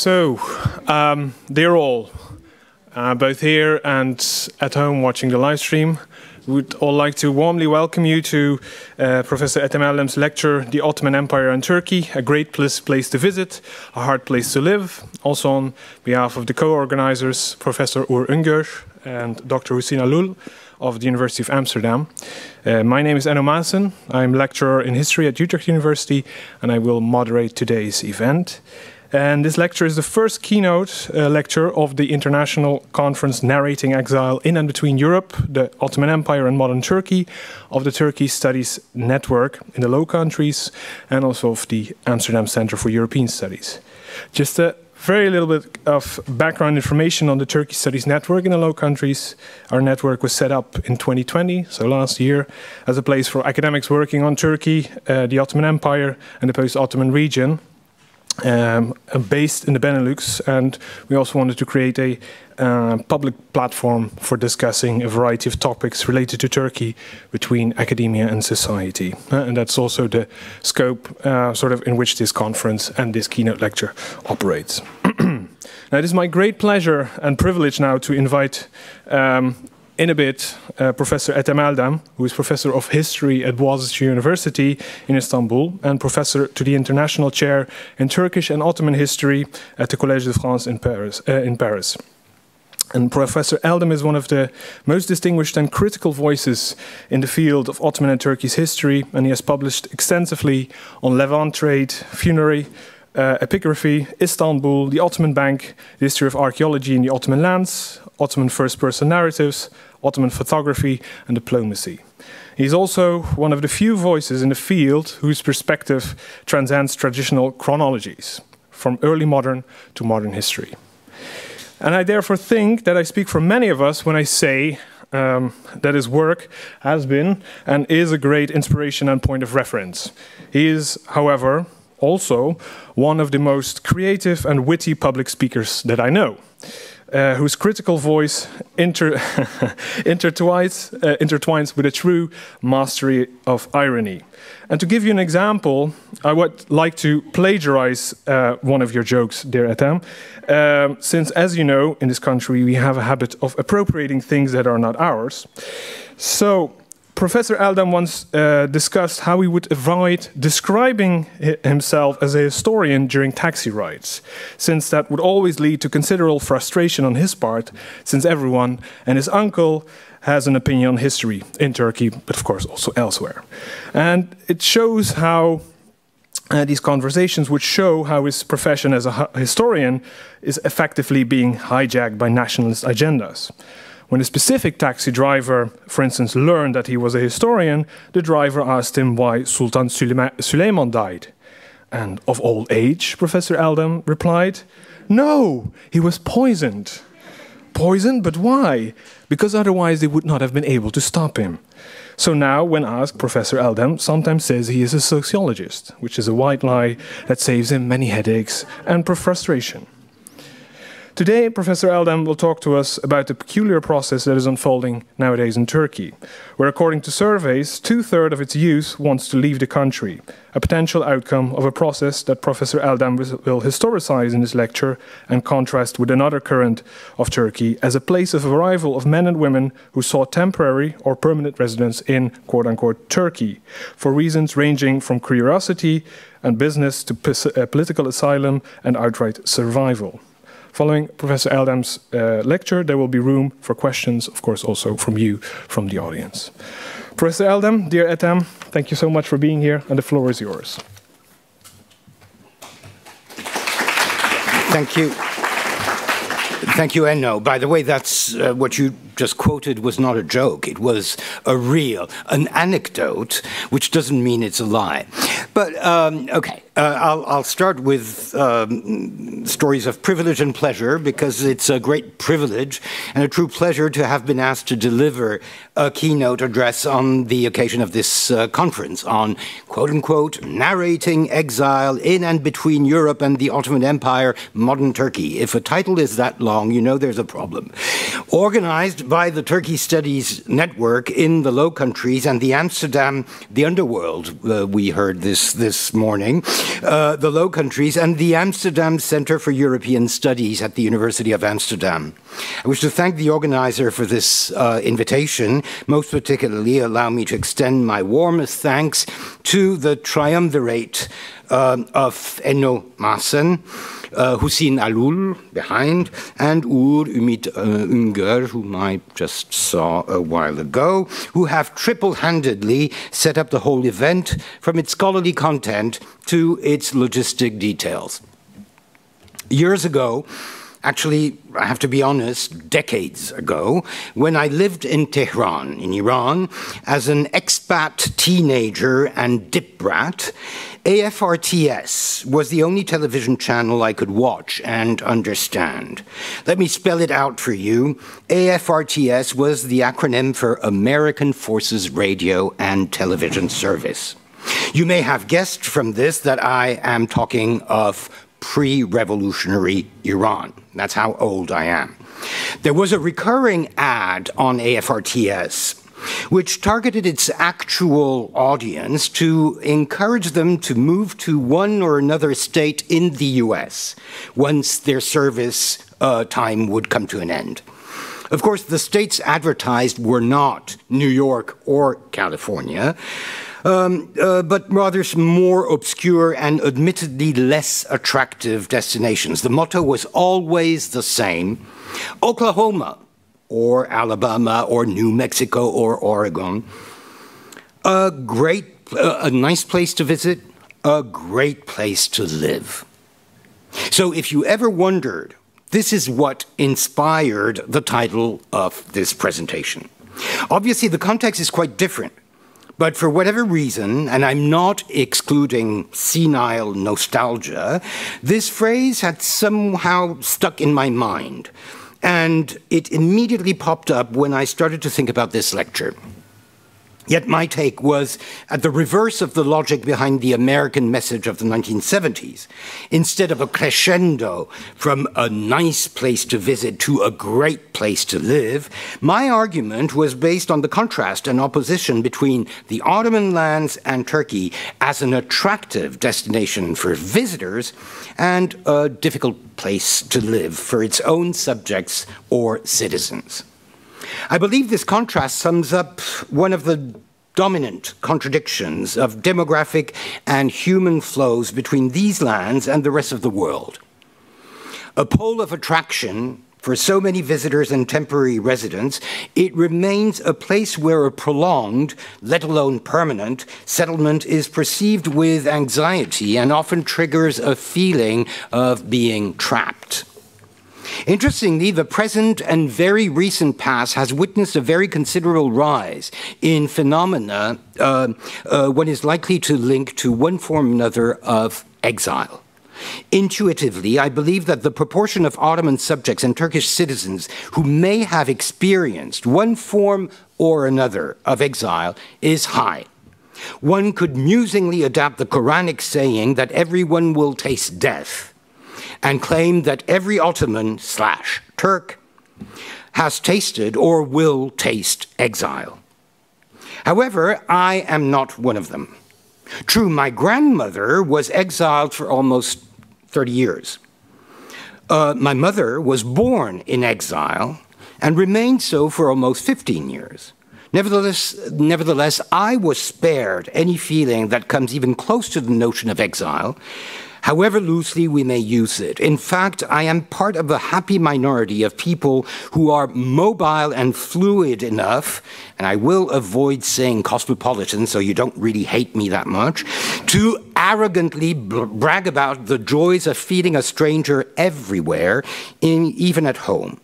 So, um, dear all, uh, both here and at home watching the live stream, we would all like to warmly welcome you to uh, Professor Edhem Eldem's lecture, The Ottoman Empire and Turkey, a great place, place to visit, a hard place to live. Also on behalf of the co-organizers, Professor Uğur Üngör and Dr. Hüseyin Alul of the University of Amsterdam. Uh, my name is Enno Maessen. I'm lecturer in history at Utrecht University, and I will moderate today's event. And this lecture is the first keynote uh, lecture of the international conference Narrating Exile in and Between Europe, the Ottoman Empire and Modern Turkey, of the Turkey Studies Network in the Low Countries, and also of the Amsterdam Center for European Studies. Just a very little bit of background information on the Turkey Studies Network in the Low Countries. Our network was set up in 2020, so last year, as a place for academics working on Turkey, uh, the Ottoman Empire, and the post Ottoman region um, based in the Benelux, and we also wanted to create a uh, public platform for discussing a variety of topics related to Turkey between academia and society. Uh, and that's also the scope, uh, sort of, in which this conference and this keynote lecture operates. now, it is my great pleasure and privilege now to invite um, in a bit uh, Professor Edhem Eldem, who is Professor of History at Boğaziçi University in Istanbul and Professor to the International Chair in Turkish and Ottoman History at the Collège de France in Paris. Uh, in Paris. And Professor Eldem is one of the most distinguished and critical voices in the field of Ottoman and Turkish history, and he has published extensively on Levant trade, funerary, uh, epigraphy, Istanbul, the Ottoman Bank, the history of archaeology in the Ottoman lands, Ottoman first person narratives, Ottoman photography, and diplomacy. He's also one of the few voices in the field whose perspective transcends traditional chronologies, from early modern to modern history. And I therefore think that I speak for many of us when I say um, that his work has been and is a great inspiration and point of reference. He is, however, also one of the most creative and witty public speakers that I know uh, whose critical voice inter intertwines, uh, intertwines with a true mastery of irony. And to give you an example, I would like to plagiarize uh, one of your jokes, dear Edhem, um, since, as you know, in this country we have a habit of appropriating things that are not ours. So, Professor Eldem once uh, discussed how he would avoid describing himself as a historian during taxi rides, since that would always lead to considerable frustration on his part, since everyone and his uncle has an opinion on history in Turkey, but of course also elsewhere. And it shows how uh, these conversations would show how his profession as a historian is effectively being hijacked by nationalist agendas. When a specific taxi driver, for instance, learned that he was a historian, the driver asked him why Sultan Suleiman died. And of old age, Professor Eldem replied, No, he was poisoned. Poisoned, but why? Because otherwise they would not have been able to stop him. So now, when asked, Professor Eldem sometimes says he is a sociologist, which is a white lie that saves him many headaches and frustration. Today, Professor Eldem will talk to us about the peculiar process that is unfolding nowadays in Turkey, where, according to surveys, two thirds of its youth wants to leave the country, a potential outcome of a process that Professor Eldem will historicize in his lecture and contrast with another current of Turkey as a place of arrival of men and women who sought temporary or permanent residence in quote unquote Turkey for reasons ranging from curiosity and business to uh, political asylum and outright survival. Following Professor Eldem's uh, lecture, there will be room for questions, of course, also from you, from the audience. Professor Eldem, dear Edhem, thank you so much for being here, and the floor is yours. Thank you. Thank you, Enno. By the way, that's uh, what you just quoted was not a joke. It was a real, an anecdote, which doesn't mean it's a lie. But, um, okay, uh, I'll, I'll, start with um, stories of privilege and pleasure because it's a great privilege and a true pleasure to have been asked to deliver a keynote address on the occasion of this uh, conference on quote unquote narrating exile in and between Europe and the Ottoman Empire, modern Turkey. If a title is that long, you know there's a problem. Organized by the Turkey Studies Network in the Low Countries and the Amsterdam, the underworld, uh, we heard this this morning, uh, the Low Countries and the Amsterdam Center for European Studies at the University of Amsterdam. I wish to thank the organizer for this uh, invitation. Most particularly, allow me to extend my warmest thanks to the triumvirate uh, of Enno Maessen, uh, Hussein Alul behind, and Uğur Ümit uh, Üngör, whom I just saw a while ago, who have triple handedly set up the whole event from its scholarly content to its logistic details. Years ago, actually, I have to be honest, decades ago, when I lived in Tehran, in Iran, as an expat teenager and dip brat, AFRTS was the only television channel I could watch and understand. Let me spell it out for you. AFRTS was the acronym for American Forces Radio and Television Service. You may have guessed from this that I am talking of pre revolutionary Iran. That's how old I am. There was a recurring ad on AFRTS which targeted its actual audience to encourage them to move to one or another state in the US once their service uh, time would come to an end. Of course, the states advertised were not New York or California. Um, uh, but rather some more obscure and admittedly less attractive destinations. The motto was always the same Oklahoma, or Alabama or New Mexico or Oregon. A great, a nice place to visit, a great place to live. So if you ever wondered, this is what inspired the title of this presentation. Obviously, the context is quite different. But for whatever reason, and I'm not excluding senile nostalgia, this phrase had somehow stuck in my mind. And it immediately popped up when I started to think about this lecture. Yet my take was at the reverse of the logic behind the American message of the 1970s. Instead of a crescendo from a nice place to visit to a great place to live, my argument was based on the contrast and opposition between the Ottoman lands and Turkey as an attractive destination for visitors and a difficult place to live for its own subjects or citizens. I believe this contrast sums up one of the dominant contradictions of demographic and human flows between these lands and the rest of the world. A pole of attraction for so many visitors and temporary residents, it remains a place where a prolonged, let alone permanent, settlement is perceived with anxiety and often triggers a feeling of being trapped. Interestingly, the present and very recent past has witnessed a very considerable rise in phenomena uh, uh, one is likely to link to one form or another of exile. Intuitively, I believe that the proportion of Ottoman subjects and Turkish citizens who may have experienced one form or another of exile is high. One could musingly adapt the Quranic saying that everyone will taste death and claim that every Ottoman slash Turk has tasted or will taste exile. However, I am not one of them. True, my grandmother was exiled for almost 30 years. Uh, my mother was born in exile and remained so for almost 15 years. Nevertheless, nevertheless, I was spared any feeling that comes even close to the notion of exile however loosely we may use it. In fact, I am part of a happy minority of people who are mobile and fluid enough, and I will avoid saying cosmopolitan so you don't really hate me that much, to arrogantly brag about the joys of feeding a stranger everywhere, in, even at home.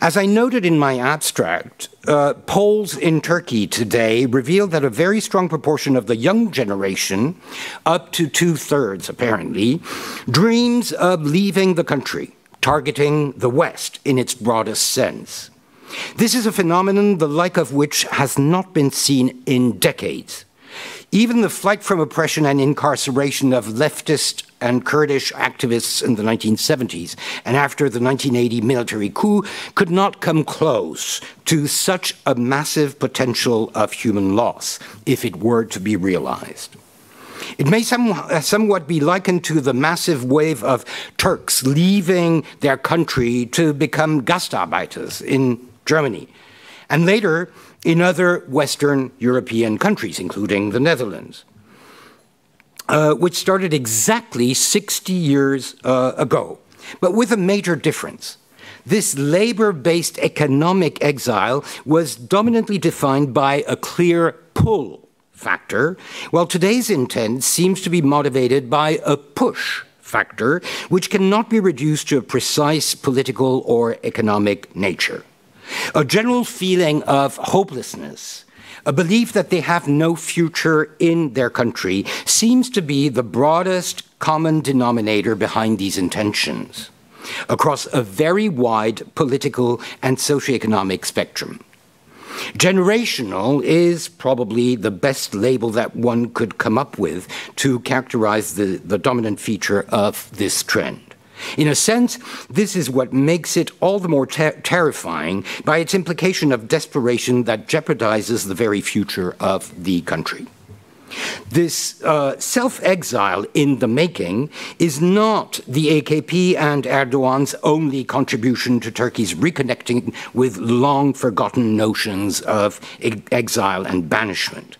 As I noted in my abstract, uh, polls in Turkey today reveal that a very strong proportion of the young generation, up to two thirds apparently, dreams of leaving the country, targeting the West in its broadest sense. This is a phenomenon the like of which has not been seen in decades. Even the flight from oppression and incarceration of leftist and Kurdish activists in the 1970s and after the 1980 military coup could not come close to such a massive potential of human loss if it were to be realized. It may uh, somewhat be likened to the massive wave of Turks leaving their country to become Gastarbeiters in Germany, and later in other Western European countries, including the Netherlands. Uh, which started exactly 60 years uh, ago, but with a major difference. This labor based economic exile was dominantly defined by a clear pull factor, while today's intent seems to be motivated by a push factor, which cannot be reduced to a precise political or economic nature. A general feeling of hopelessness a belief that they have no future in their country seems to be the broadest common denominator behind these intentions across a very wide political and socioeconomic spectrum. Generational is probably the best label that one could come up with to characterize the, the dominant feature of this trend. In a sense, this is what makes it all the more ter terrifying by its implication of desperation that jeopardizes the very future of the country. This uh, self exile in the making is not the AKP and Erdogan's only contribution to Turkey's reconnecting with long forgotten notions of exile and banishment.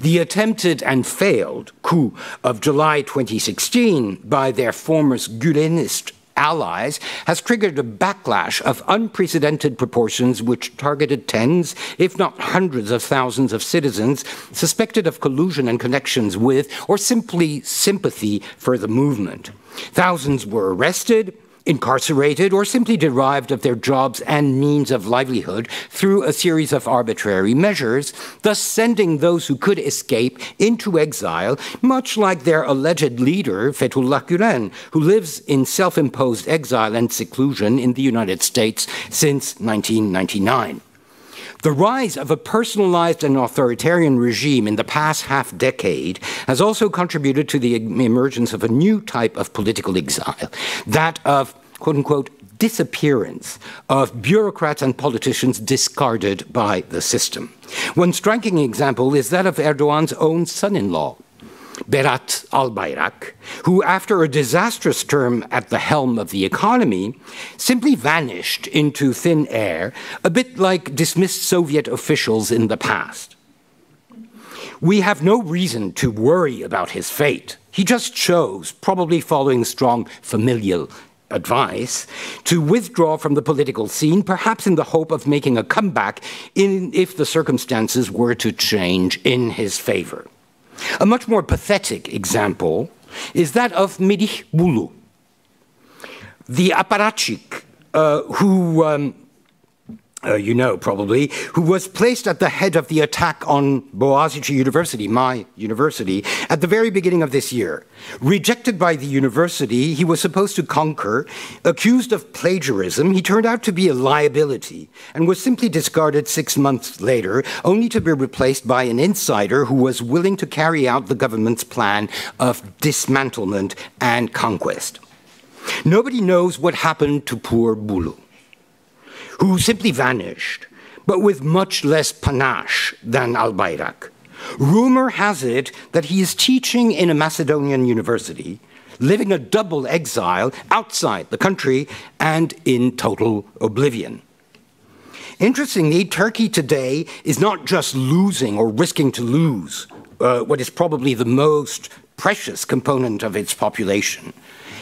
The attempted and failed coup of July 2016 by their former Gulenist allies has triggered a backlash of unprecedented proportions which targeted tens, if not hundreds of thousands of citizens suspected of collusion and connections with, or simply sympathy for the movement. Thousands were arrested, incarcerated or simply derived of their jobs and means of livelihood through a series of arbitrary measures, thus sending those who could escape into exile, much like their alleged leader, Fethullah Gulen, who lives in self imposed exile and seclusion in the United States since 1999. The rise of a personalized and authoritarian regime in the past half decade has also contributed to the emergence of a new type of political exile, that of quote unquote disappearance of bureaucrats and politicians discarded by the system. One striking example is that of Erdogan's own son in law, Berat Albayrak, who, after a disastrous term at the helm of the economy, simply vanished into thin air, a bit like dismissed Soviet officials in the past. We have no reason to worry about his fate. He just chose, probably following strong familial advice, to withdraw from the political scene, perhaps in the hope of making a comeback in, if the circumstances were to change in his favor. A much more pathetic example is that of Melih Bulu, the apparatchik uh, who um, uh, you know probably, who was placed at the head of the attack on Boğaziçi University, my university, at the very beginning of this year. Rejected by the university, he was supposed to conquer. Accused of plagiarism, he turned out to be a liability and was simply discarded six months later, only to be replaced by an insider who was willing to carry out the government's plan of dismantlement and conquest. Nobody knows what happened to poor Bulu who simply vanished, but with much less panache than Al Bayrak. Rumor has it that he is teaching in a Macedonian university, living a double exile outside the country and in total oblivion. Interestingly, Turkey today is not just losing or risking to lose uh, what is probably the most precious component of its population.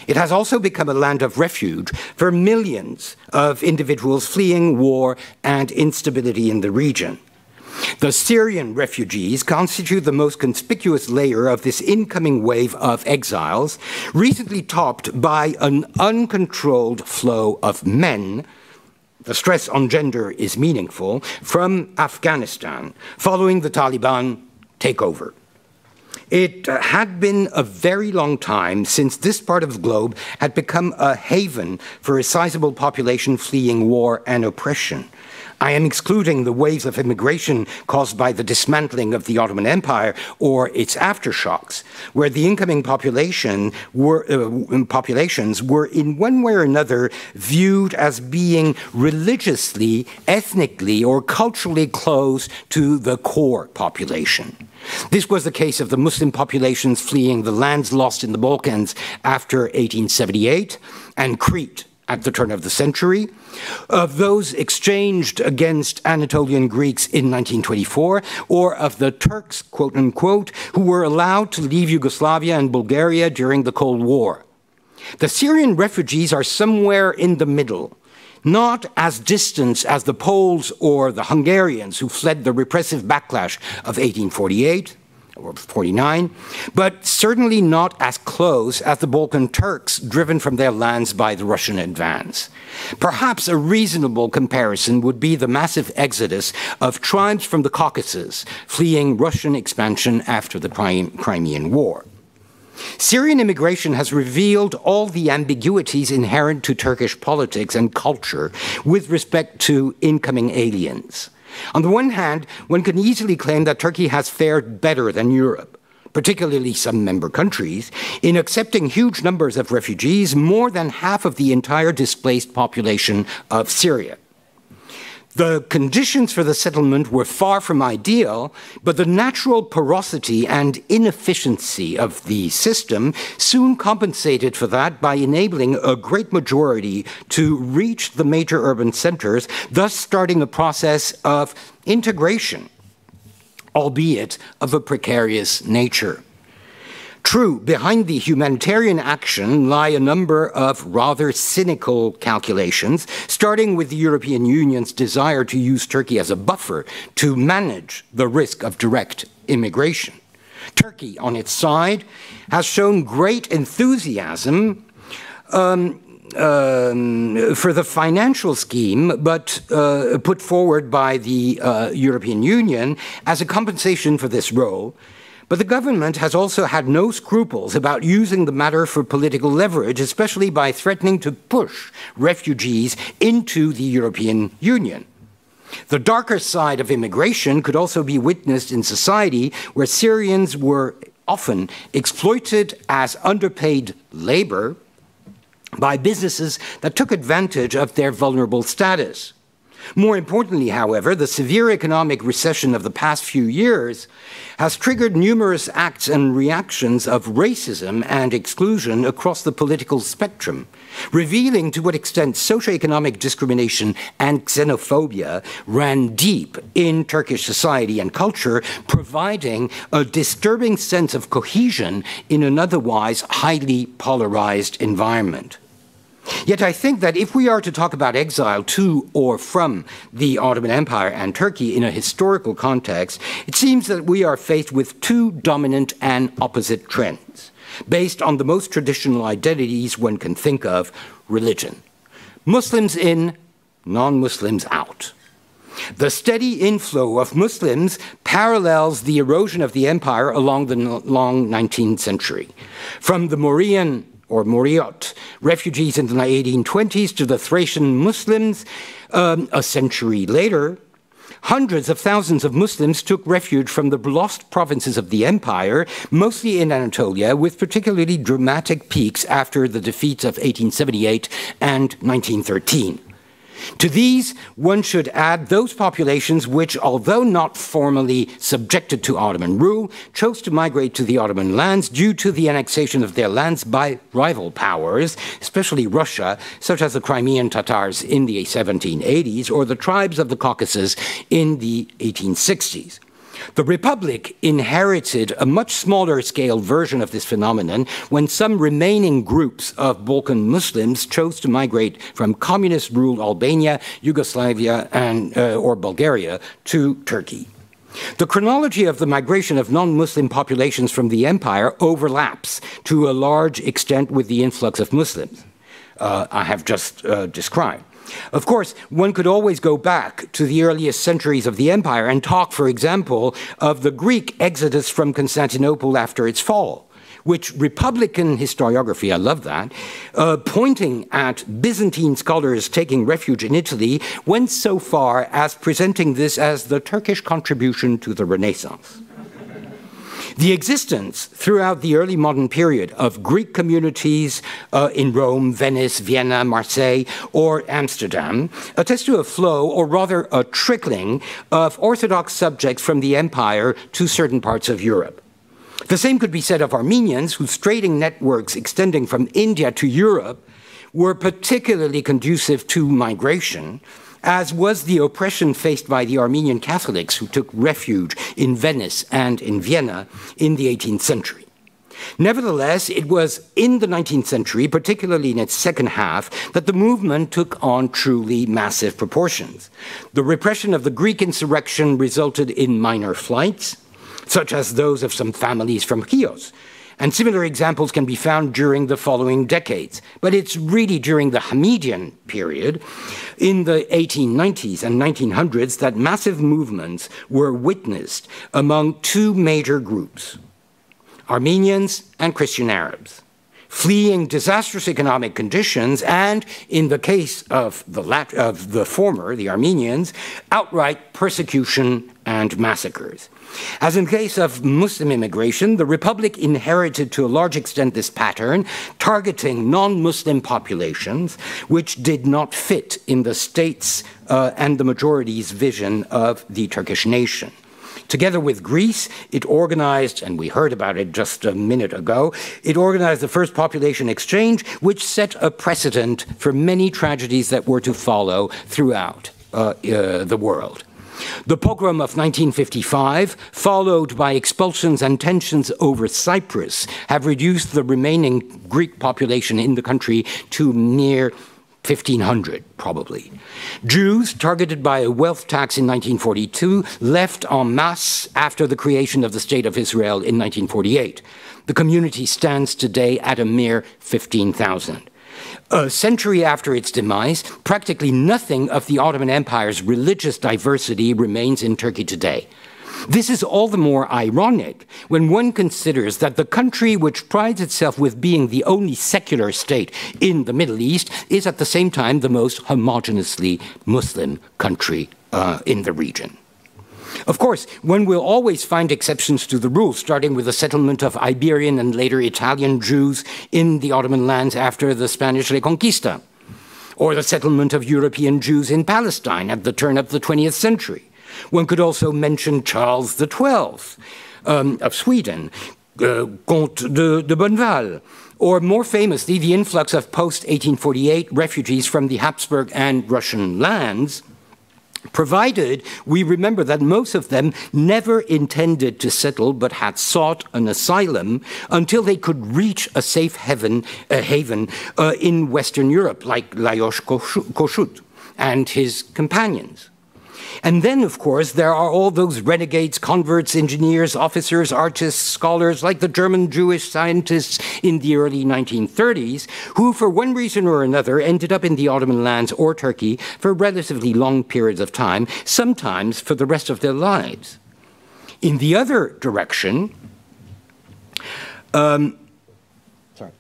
It has also become a land of refuge for millions of individuals fleeing war and instability in the region. The Syrian refugees constitute the most conspicuous layer of this incoming wave of exiles, recently topped by an uncontrolled flow of men. The stress on gender is meaningful from Afghanistan following the Taliban takeover. It uh, had been a very long time since this part of the globe had become a haven for a sizable population fleeing war and oppression. I am excluding the waves of immigration caused by the dismantling of the Ottoman Empire or its aftershocks, where the incoming population were, uh, populations were in one way or another viewed as being religiously, ethnically, or culturally close to the core population. This was the case of the Muslim populations fleeing the lands lost in the Balkans after 1878 and Crete at the turn of the century, of those exchanged against Anatolian Greeks in 1924, or of the Turks, quote unquote, who were allowed to leave Yugoslavia and Bulgaria during the Cold War. The Syrian refugees are somewhere in the middle, not as distant as the Poles or the Hungarians who fled the repressive backlash of 1848, or 49, but certainly not as close as the Balkan Turks driven from their lands by the Russian advance. Perhaps a reasonable comparison would be the massive exodus of tribes from the Caucasus fleeing Russian expansion after the Crimean War. Syrian immigration has revealed all the ambiguities inherent to Turkish politics and culture with respect to incoming aliens. On the one hand, one can easily claim that Turkey has fared better than Europe particularly some member countries, in accepting huge numbers of refugees, more than half of the entire displaced population of Syria. The conditions for the settlement were far from ideal, but the natural porosity and inefficiency of the system soon compensated for that by enabling a great majority to reach the major urban centers, thus starting a process of integration, albeit of a precarious nature. True, behind the humanitarian action lie a number of rather cynical calculations, starting with the European Union's desire to use Turkey as a buffer to manage the risk of direct immigration. Turkey, on its side, has shown great enthusiasm um, um, for the financial scheme, but uh, put forward by the uh, European Union as a compensation for this role. But the government has also had no scruples about using the matter for political leverage, especially by threatening to push refugees into the European Union. The darker side of immigration could also be witnessed in society where Syrians were often exploited as underpaid labor by businesses that took advantage of their vulnerable status. More importantly, however, the severe economic recession of the past few years has triggered numerous acts and reactions of racism and exclusion across the political spectrum, revealing to what extent socioeconomic discrimination and xenophobia ran deep in Turkish society and culture, providing a disturbing sense of cohesion in an otherwise highly polarized environment. Yet I think that if we are to talk about exile to or from the Ottoman Empire and Turkey in a historical context, it seems that we are faced with two dominant and opposite trends, based on the most traditional identities one can think of religion. Muslims in, non Muslims out. The steady inflow of Muslims parallels the erosion of the empire along the long 19th century. From the Mauryan or Moreot, refugees in the 1820s to the Thracian Muslims um, a century later. Hundreds of thousands of Muslims took refuge from the lost provinces of the empire, mostly in Anatolia, with particularly dramatic peaks after the defeats of 1878 and 1913. To these, one should add those populations which, although not formally subjected to Ottoman rule, chose to migrate to the Ottoman lands due to the annexation of their lands by rival powers, especially Russia, such as the Crimean Tatars in the 1780s or the tribes of the Caucasus in the 1860s. The Republic inherited a much smaller scale version of this phenomenon when some remaining groups of Balkan Muslims chose to migrate from communist ruled Albania, Yugoslavia, and, uh, or Bulgaria to Turkey. The chronology of the migration of non Muslim populations from the empire overlaps to a large extent with the influx of Muslims uh, I have just uh, described. Of course, one could always go back to the earliest centuries of the empire and talk, for example, of the Greek exodus from Constantinople after its fall, which Republican historiography, I love that, uh, pointing at Byzantine scholars taking refuge in Italy, went so far as presenting this as the Turkish contribution to the Renaissance. The existence throughout the early modern period of Greek communities uh, in Rome, Venice, Vienna, Marseille, or Amsterdam attests to a flow, or rather a trickling, of Orthodox subjects from the empire to certain parts of Europe. The same could be said of Armenians, whose trading networks extending from India to Europe were particularly conducive to migration, as was the oppression faced by the Armenian Catholics who took refuge in Venice and in Vienna in the 18th century. Nevertheless, it was in the 19th century, particularly in its second half, that the movement took on truly massive proportions. The repression of the Greek insurrection resulted in minor flights, such as those of some families from Chios, and similar examples can be found during the following decades. But it's really during the Hamidian period, in the 1890s and 1900s, that massive movements were witnessed among two major groups Armenians and Christian Arabs fleeing disastrous economic conditions, and in the case of the, of the former, the Armenians, outright persecution and massacres. As in the case of Muslim immigration, the Republic inherited to a large extent this pattern, targeting non Muslim populations which did not fit in the state's uh, and the majority's vision of the Turkish nation. Together with Greece, it organized, and we heard about it just a minute ago, it organized the first population exchange, which set a precedent for many tragedies that were to follow throughout uh, uh, the world. The pogrom of 1955, followed by expulsions and tensions over Cyprus, have reduced the remaining Greek population in the country to near 1500, probably. Jews, targeted by a wealth tax in 1942, left en masse after the creation of the State of Israel in 1948. The community stands today at a mere 15,000. A century after its demise, practically nothing of the Ottoman Empire's religious diversity remains in Turkey today. This is all the more ironic when one considers that the country which prides itself with being the only secular state in the Middle East is at the same time the most homogeneously Muslim country uh, in the region. Of course, one will always find exceptions to the rule, starting with the settlement of Iberian and later Italian Jews in the Ottoman lands after the Spanish Reconquista, or the settlement of European Jews in Palestine at the turn of the 20th century. One could also mention Charles XII um, of Sweden, uh, Comte de, de Bonneval, or more famously, the influx of post 1848 refugees from the Habsburg and Russian lands provided we remember that most of them never intended to settle but had sought an asylum until they could reach a safe heaven, uh, haven uh, in Western Europe, like Lajos Kossuth and his companions. And then, of course, there are all those renegades, converts, engineers, officers, artists, scholars, like the German Jewish scientists in the early 1930s, who, for one reason or another, ended up in the Ottoman lands or Turkey for relatively long periods of time, sometimes for the rest of their lives. In the other direction, um, sorry.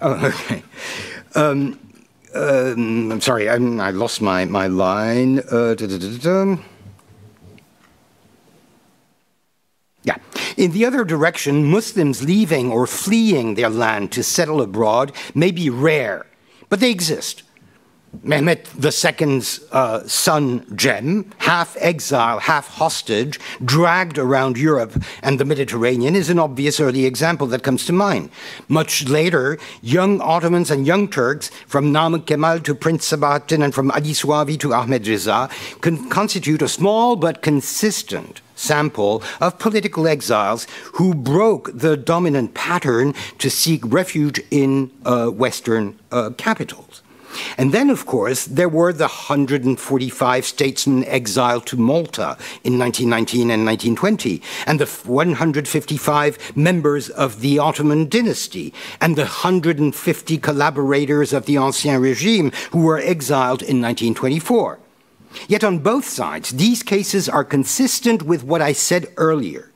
Oh, okay. Um, um, I'm sorry, I'm, i lost my, my line. Uh, da, da, da, yeah. In the other direction, Muslims leaving or fleeing their land to settle abroad may be rare, but they exist. Mehmet II's uh, son, Jem, half exile, half hostage, dragged around Europe and the Mediterranean, is an obvious early example that comes to mind. Much later, young Ottomans and young Turks, from Namık Kemal to Prince Sabahattin and from Ali Suavi to Ahmed Reza, can constitute a small but consistent sample of political exiles who broke the dominant pattern to seek refuge in uh, Western uh, capitals. And then, of course, there were the 145 statesmen exiled to Malta in 1919 and 1920, and the 155 members of the Ottoman dynasty, and the 150 collaborators of the Ancien Regime who were exiled in 1924. Yet on both sides, these cases are consistent with what I said earlier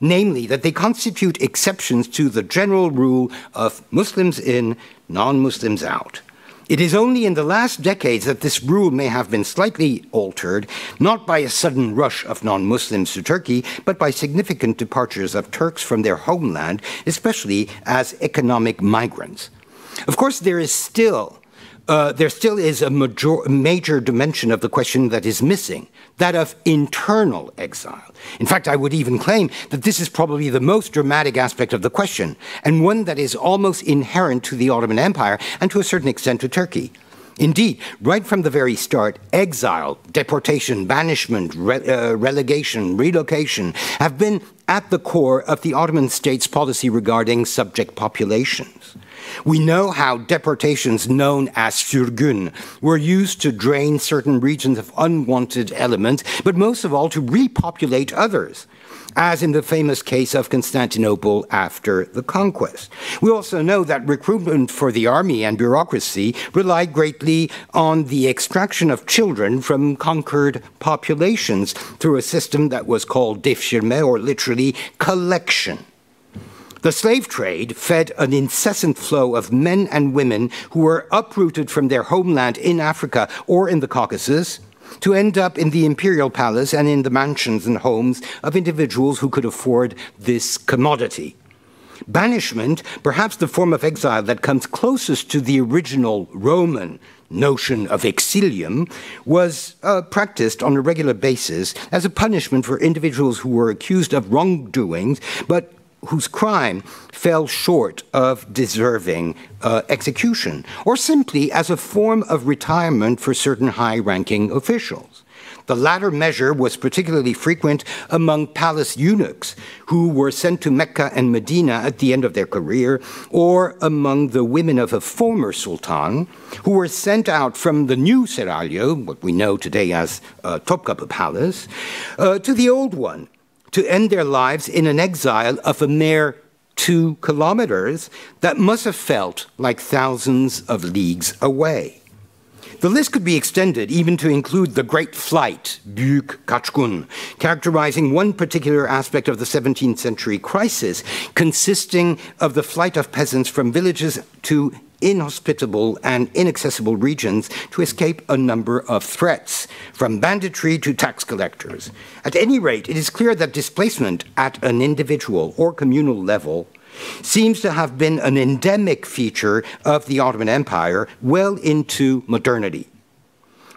namely that they constitute exceptions to the general rule of Muslims in, non Muslims out. It is only in the last decades that this rule may have been slightly altered, not by a sudden rush of non Muslims to Turkey, but by significant departures of Turks from their homeland, especially as economic migrants. Of course, there is still uh, there still is a major, major dimension of the question that is missing, that of internal exile. In fact, I would even claim that this is probably the most dramatic aspect of the question, and one that is almost inherent to the Ottoman Empire and to a certain extent to Turkey. Indeed, right from the very start, exile, deportation, banishment, re uh, relegation, relocation have been at the core of the Ottoman state's policy regarding subject populations. We know how deportations known as sürgün were used to drain certain regions of unwanted elements, but most of all to repopulate others as in the famous case of Constantinople after the conquest. We also know that recruitment for the army and bureaucracy relied greatly on the extraction of children from conquered populations through a system that was called devşirme, or literally collection. The slave trade fed an incessant flow of men and women who were uprooted from their homeland in Africa or in the Caucasus to end up in the imperial palace and in the mansions and homes of individuals who could afford this commodity. Banishment, perhaps the form of exile that comes closest to the original Roman notion of exilium, was uh, practiced on a regular basis as a punishment for individuals who were accused of wrongdoings but whose crime fell short of deserving uh, execution, or simply as a form of retirement for certain high ranking officials. The latter measure was particularly frequent among palace eunuchs who were sent to Mecca and Medina at the end of their career, or among the women of a former sultan who were sent out from the new Seraglio, what we know today as uh, Topkapı Palace, uh, to the old one, to end their lives in an exile of a mere two kilometers that must have felt like thousands of leagues away. The list could be extended even to include the Great Flight, Büyük Kaçgun, characterizing one particular aspect of the 17th century crisis, consisting of the flight of peasants from villages to inhospitable and inaccessible regions to escape a number of threats, from banditry to tax collectors. At any rate, it is clear that displacement at an individual or communal level seems to have been an endemic feature of the Ottoman Empire well into modernity.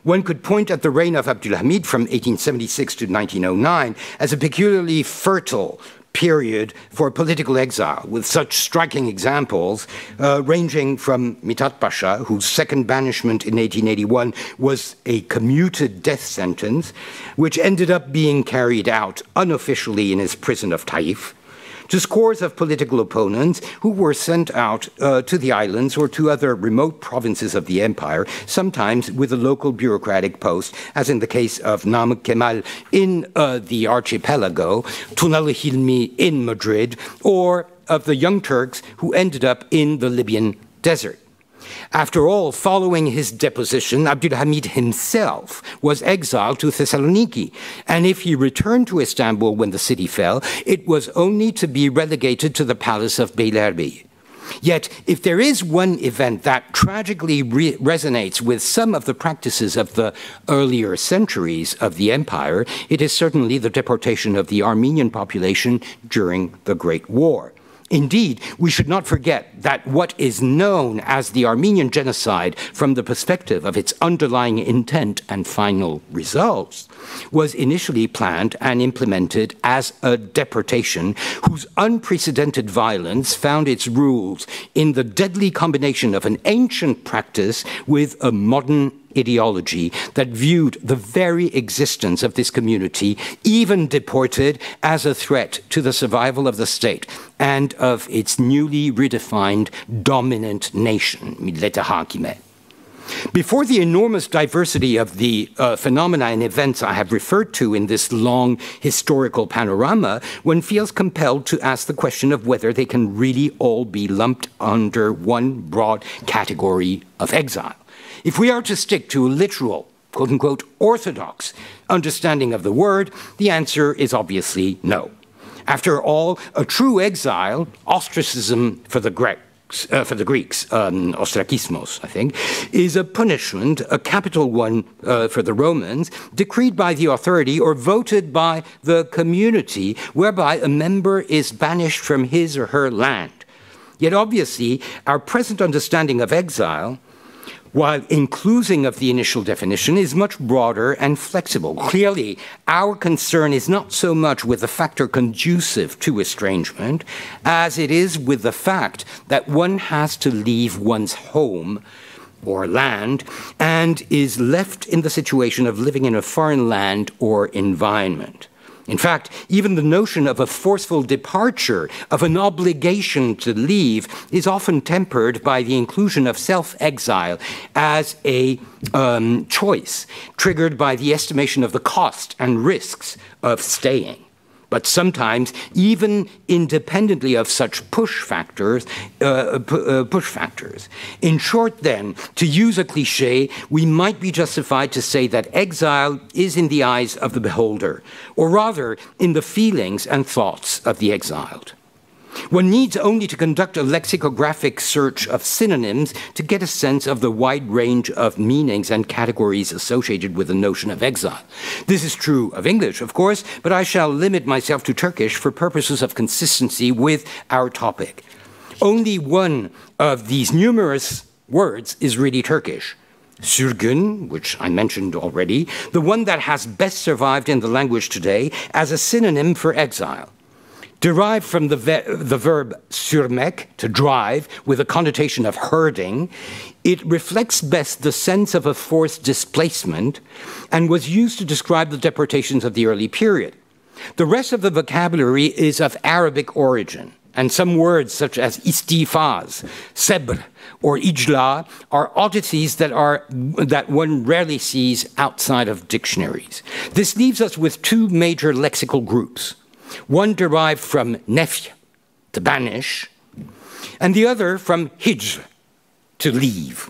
One could point at the reign of Abdulhamid from 1876 to 1909 as a peculiarly fertile period for political exile, with such striking examples, uh, ranging from Mithat Pasha, whose second banishment in 1881 was a commuted death sentence, which ended up being carried out unofficially in his prison of Taif, to scores of political opponents who were sent out uh, to the islands or to other remote provinces of the empire, sometimes with a local bureaucratic post, as in the case of Namık Kemal in uh, the archipelago, Tunalı Hilmi in Madrid, or of the Young Turks who ended up in the Libyan desert. After all, following his deposition, Abdulhamid himself was exiled to Thessaloniki, and if he returned to Istanbul when the city fell, it was only to be relegated to the palace of Beylerbeyi. Yet, if there is one event that tragically re resonates with some of the practices of the earlier centuries of the empire, it is certainly the deportation of the Armenian population during the Great War. Indeed, we should not forget that what is known as the Armenian genocide from the perspective of its underlying intent and final results was initially planned and implemented as a deportation whose unprecedented violence found its rules in the deadly combination of an ancient practice with a modern ideology that viewed the very existence of this community, even deported, as a threat to the survival of the state and of its newly redefined dominant nation, Hakime. Before the enormous diversity of the uh, phenomena and events I have referred to in this long historical panorama, one feels compelled to ask the question of whether they can really all be lumped under one broad category of exile. If we are to stick to a literal, quote unquote, orthodox understanding of the word, the answer is obviously no. After all, a true exile, ostracism for the Greek, uh, for the Greeks, um, ostrakismos, I think, is a punishment, a capital one uh, for the Romans, decreed by the authority or voted by the community, whereby a member is banished from his or her land. Yet obviously, our present understanding of exile while including of the initial definition is much broader and flexible. Clearly, our concern is not so much with the factor conducive to estrangement as it is with the fact that one has to leave one's home or land and is left in the situation of living in a foreign land or environment. In fact, even the notion of a forceful departure, of an obligation to leave, is often tempered by the inclusion of self exile as a um, choice, triggered by the estimation of the cost and risks of staying but sometimes even independently of such push factors, uh, uh, push factors. In short, then, to use a cliche, we might be justified to say that exile is in the eyes of the beholder, or rather, in the feelings and thoughts of the exiled. One needs only to conduct a lexicographic search of synonyms to get a sense of the wide range of meanings and categories associated with the notion of exile. This is true of English, of course, but I shall limit myself to Turkish for purposes of consistency with our topic. Only one of these numerous words is really Turkish. Sürgün, which I mentioned already, the one that has best survived in the language today as a synonym for exile derived from the, the verb sürmek, to drive, with a connotation of herding, it reflects best the sense of a forced displacement and was used to describe the deportations of the early period. The rest of the vocabulary is of Arabic origin, and some words such as istifaz, sebr, or ijla are oddities that, are, that one rarely sees outside of dictionaries. This leaves us with two major lexical groups one derived from nefy, to banish, and the other from hijr, to leave.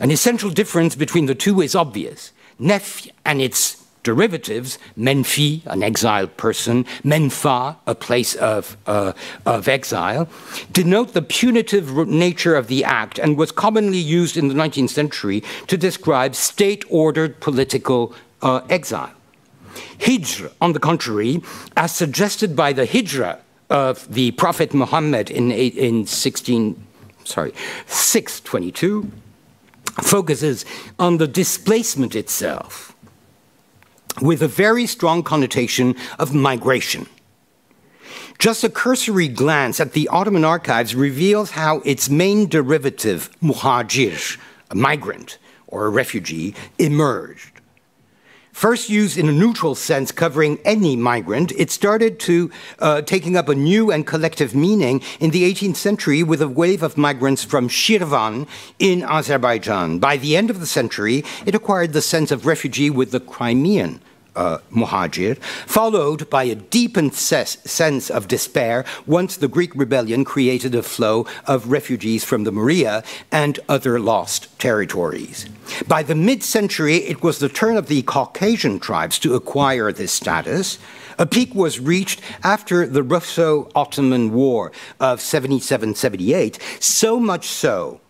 An essential difference between the two is obvious. Nefy and its derivatives, menfi, an exiled person, menfa, a place of, uh, of exile, denote the punitive nature of the act and was commonly used in the 19th century to describe state ordered political uh, exile. Hijr, on the contrary, as suggested by the Hijra of the Prophet Muhammad in, in 16, sorry, 622, focuses on the displacement itself with a very strong connotation of migration. Just a cursory glance at the Ottoman archives reveals how its main derivative, muhajir, a migrant or a refugee, emerged. First used in a neutral sense covering any migrant, it started to uh, taking up a new and collective meaning in the 18th century with a wave of migrants from Shirvan in Azerbaijan. By the end of the century, it acquired the sense of refugee with the Crimean uh, muhajir, followed by a deepened sense of despair once the Greek rebellion created a flow of refugees from the Morea and other lost territories. By the mid century, it was the turn of the Caucasian tribes to acquire this status. A peak was reached after the Russo Ottoman War of 77 78, so much so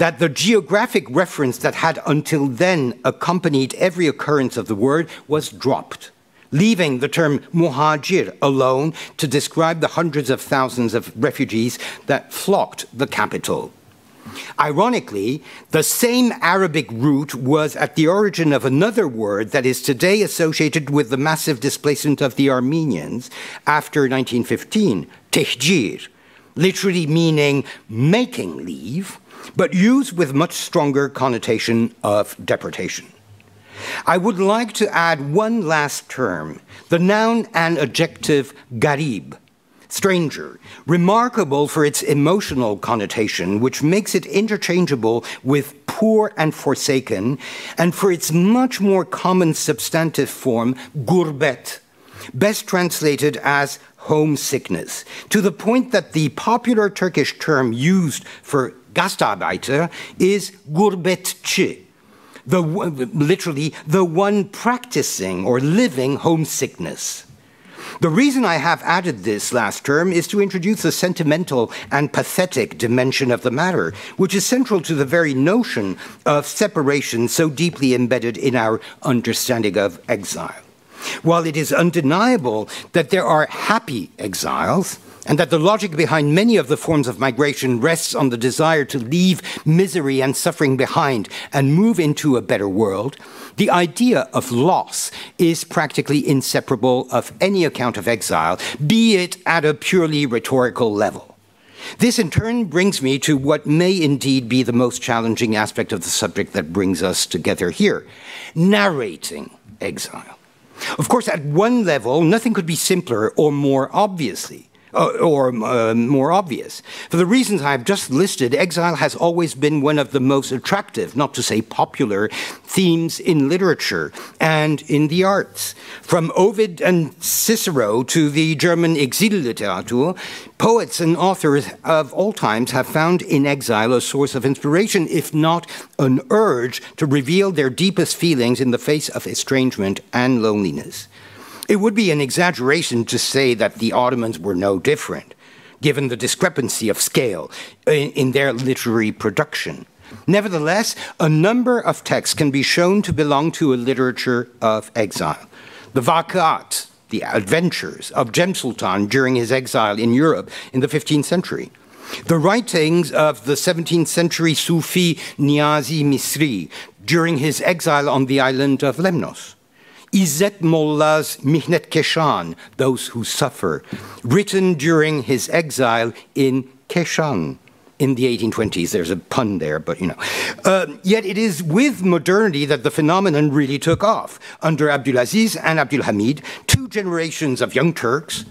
that the geographic reference that had until then accompanied every occurrence of the word was dropped, leaving the term muhajir alone to describe the hundreds of thousands of refugees that flocked the capital. Ironically, the same Arabic root was at the origin of another word that is today associated with the massive displacement of the Armenians after 1915, tehjir, literally meaning making leave, but used with much stronger connotation of deportation. I would like to add one last term, the noun and adjective garib, stranger, remarkable for its emotional connotation, which makes it interchangeable with poor and forsaken, and for its much more common substantive form, gurbet, best translated as homesickness, to the point that the popular Turkish term used for Gastarbeiter is gurbetçi, the, literally the one practicing or living homesickness. The reason I have added this last term is to introduce the sentimental and pathetic dimension of the matter, which is central to the very notion of separation so deeply embedded in our understanding of exile. While it is undeniable that there are happy exiles, and that the logic behind many of the forms of migration rests on the desire to leave misery and suffering behind and move into a better world, the idea of loss is practically inseparable of any account of exile, be it at a purely rhetorical level. This in turn brings me to what may indeed be the most challenging aspect of the subject that brings us together here narrating exile. Of course, at one level, nothing could be simpler or more obviously uh, or uh, more obvious. For the reasons I've just listed, exile has always been one of the most attractive, not to say popular, themes in literature and in the arts. From Ovid and Cicero to the German Exilliteratur, poets and authors of all times have found in exile a source of inspiration, if not an urge to reveal their deepest feelings in the face of estrangement and loneliness. It would be an exaggeration to say that the Ottomans were no different, given the discrepancy of scale in, in their literary production. Nevertheless, a number of texts can be shown to belong to a literature of exile. The Vakat, the adventures of Jem Sultan during his exile in Europe in the 15th century. The writings of the 17th century Sufi Niazi Misri during his exile on the island of Lemnos. Izzet Molla's Mihnet Keshan, Those Who Suffer, written during his exile in Keshan in the 1820s. There's a pun there, but you know. Uh, yet it is with modernity that the phenomenon really took off. Under Abdulaziz and Abdulhamid, two generations of young Turks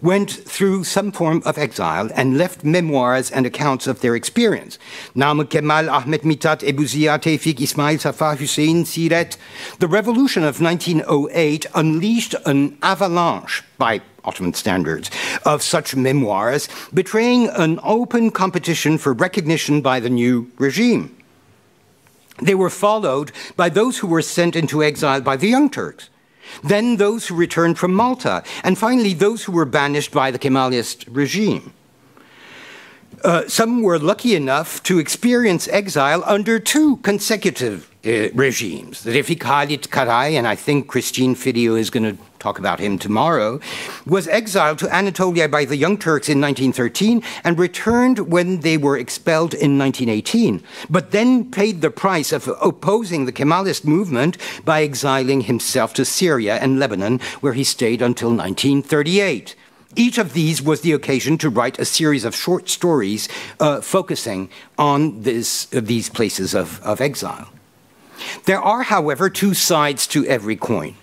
went through some form of exile and left memoirs and accounts of their experience. Namık Kemal, Ahmed Mithat, Ebüzziya, Tevfik, Ismail Safa, Hussein, Siret. The revolution of 1908 unleashed an avalanche by Ottoman standards of such memoirs, betraying an open competition for recognition by the new regime. They were followed by those who were sent into exile by the Young Turks then those who returned from Malta, and finally those who were banished by the Kemalist regime. Uh, some were lucky enough to experience exile under two consecutive uh, regimes. The Refik Halit Karay, and I think Christine Philliou is going to talk about him tomorrow, was exiled to Anatolia by the Young Turks in 1913 and returned when they were expelled in 1918, but then paid the price of opposing the Kemalist movement by exiling himself to Syria and Lebanon, where he stayed until 1938. Each of these was the occasion to write a series of short stories uh, focusing on this, uh, these places of, of exile. There are, however, two sides to every coin.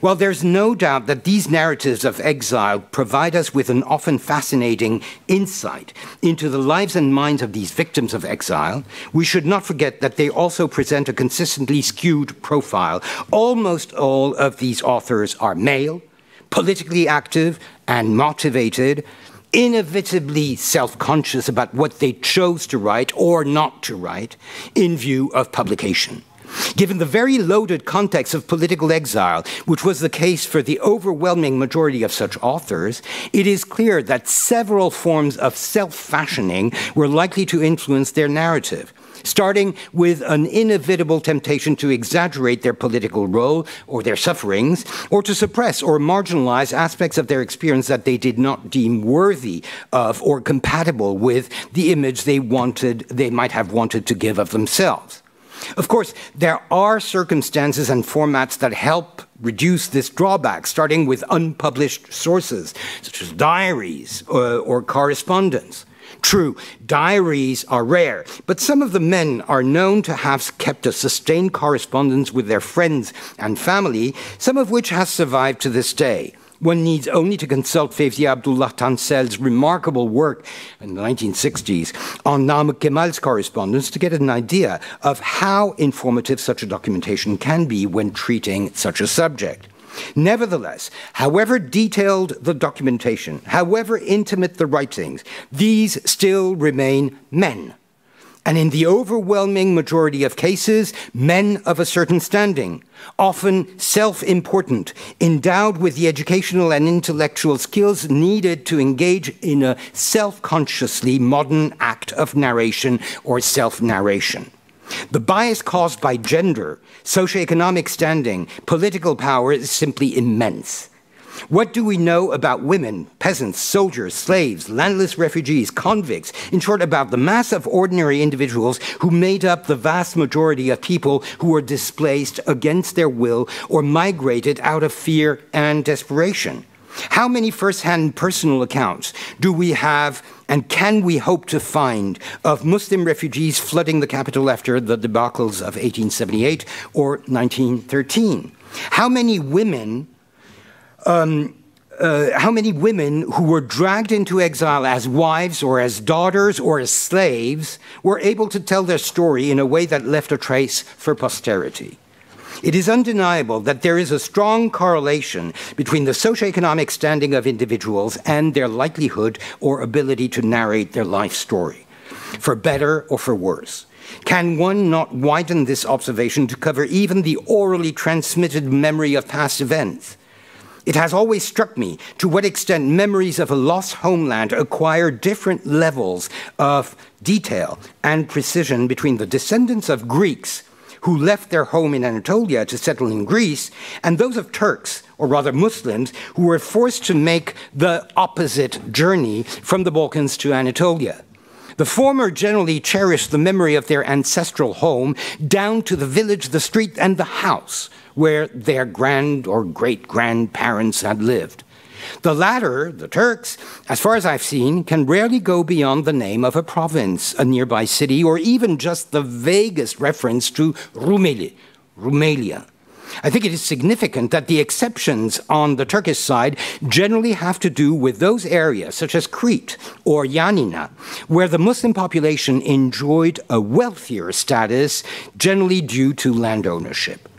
While there's no doubt that these narratives of exile provide us with an often fascinating insight into the lives and minds of these victims of exile, we should not forget that they also present a consistently skewed profile. Almost all of these authors are male, politically active and motivated, inevitably self conscious about what they chose to write or not to write in view of publication. Given the very loaded context of political exile, which was the case for the overwhelming majority of such authors, it is clear that several forms of self fashioning were likely to influence their narrative starting with an inevitable temptation to exaggerate their political role or their sufferings, or to suppress or marginalize aspects of their experience that they did not deem worthy of or compatible with the image they wanted, they might have wanted to give of themselves. Of course, there are circumstances and formats that help reduce this drawback, starting with unpublished sources, such as diaries or, uh, or correspondence. True, diaries are rare, but some of the men are known to have kept a sustained correspondence with their friends and family, some of which has survived to this day. One needs only to consult Fevzi Abdullah Tansel's remarkable work in the 1960s on Namık Kemal's correspondence to get an idea of how informative such a documentation can be when treating such a subject. Nevertheless, however detailed the documentation, however intimate the writings, these still remain men and in the overwhelming majority of cases, men of a certain standing, often self important, endowed with the educational and intellectual skills needed to engage in a self consciously modern act of narration or self narration. The bias caused by gender, socioeconomic standing, political power is simply immense. What do we know about women, peasants, soldiers, slaves, landless refugees, convicts, in short, about the mass of ordinary individuals who made up the vast majority of people who were displaced against their will or migrated out of fear and desperation? How many first hand personal accounts do we have and can we hope to find of Muslim refugees flooding the capital after the debacles of 1878 or 1913? How many women um, uh, how many women who were dragged into exile as wives or as daughters or as slaves were able to tell their story in a way that left a trace for posterity. It is undeniable that there is a strong correlation between the socioeconomic standing of individuals and their likelihood or ability to narrate their life story, for better or for worse. Can one not widen this observation to cover even the orally transmitted memory of past events? It has always struck me to what extent memories of a lost homeland acquire different levels of detail and precision between the descendants of Greeks who left their home in Anatolia to settle in Greece and those of Turks, or rather Muslims, who were forced to make the opposite journey from the Balkans to Anatolia. The former generally cherish the memory of their ancestral home down to the village, the street, and the house where their grand or great grandparents had lived. The latter, the Turks, as far as I've seen, can rarely go beyond the name of a province, a nearby city, or even just the vaguest reference to Rumeli, Rumelia. I think it is significant that the exceptions on the Turkish side generally have to do with those areas, such as Crete or Yanina, where the Muslim population enjoyed a wealthier status, generally due to land ownership.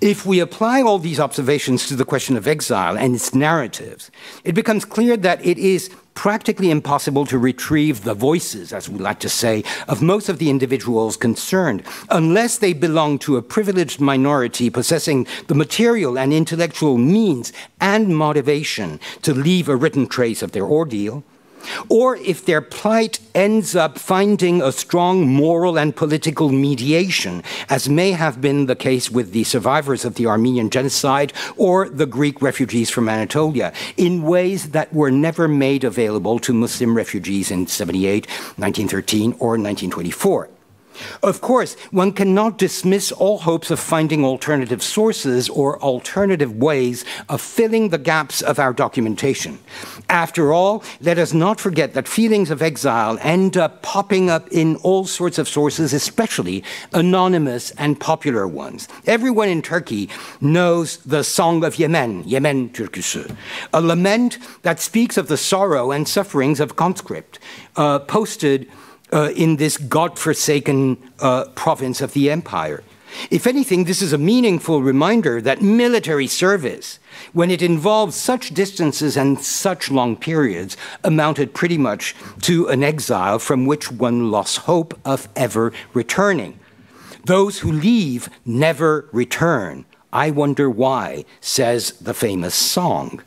If we apply all these observations to the question of exile and its narratives, it becomes clear that it is practically impossible to retrieve the voices, as we like to say, of most of the individuals concerned, unless they belong to a privileged minority possessing the material and intellectual means and motivation to leave a written trace of their ordeal or if their plight ends up finding a strong moral and political mediation, as may have been the case with the survivors of the Armenian genocide or the Greek refugees from Anatolia, in ways that were never made available to Muslim refugees in 78, 1913, or 1924. Of course, one cannot dismiss all hopes of finding alternative sources or alternative ways of filling the gaps of our documentation. After all, let us not forget that feelings of exile end up popping up in all sorts of sources, especially anonymous and popular ones. Everyone in Turkey knows the Song of Yemen, Yemen Türküsü, a lament that speaks of the sorrow and sufferings of conscript, uh, posted uh, in this God-forsaken uh, province of the empire. If anything, this is a meaningful reminder that military service, when it involves such distances and such long periods, amounted pretty much to an exile from which one lost hope of ever returning. Those who leave never return. I wonder why, says the famous song.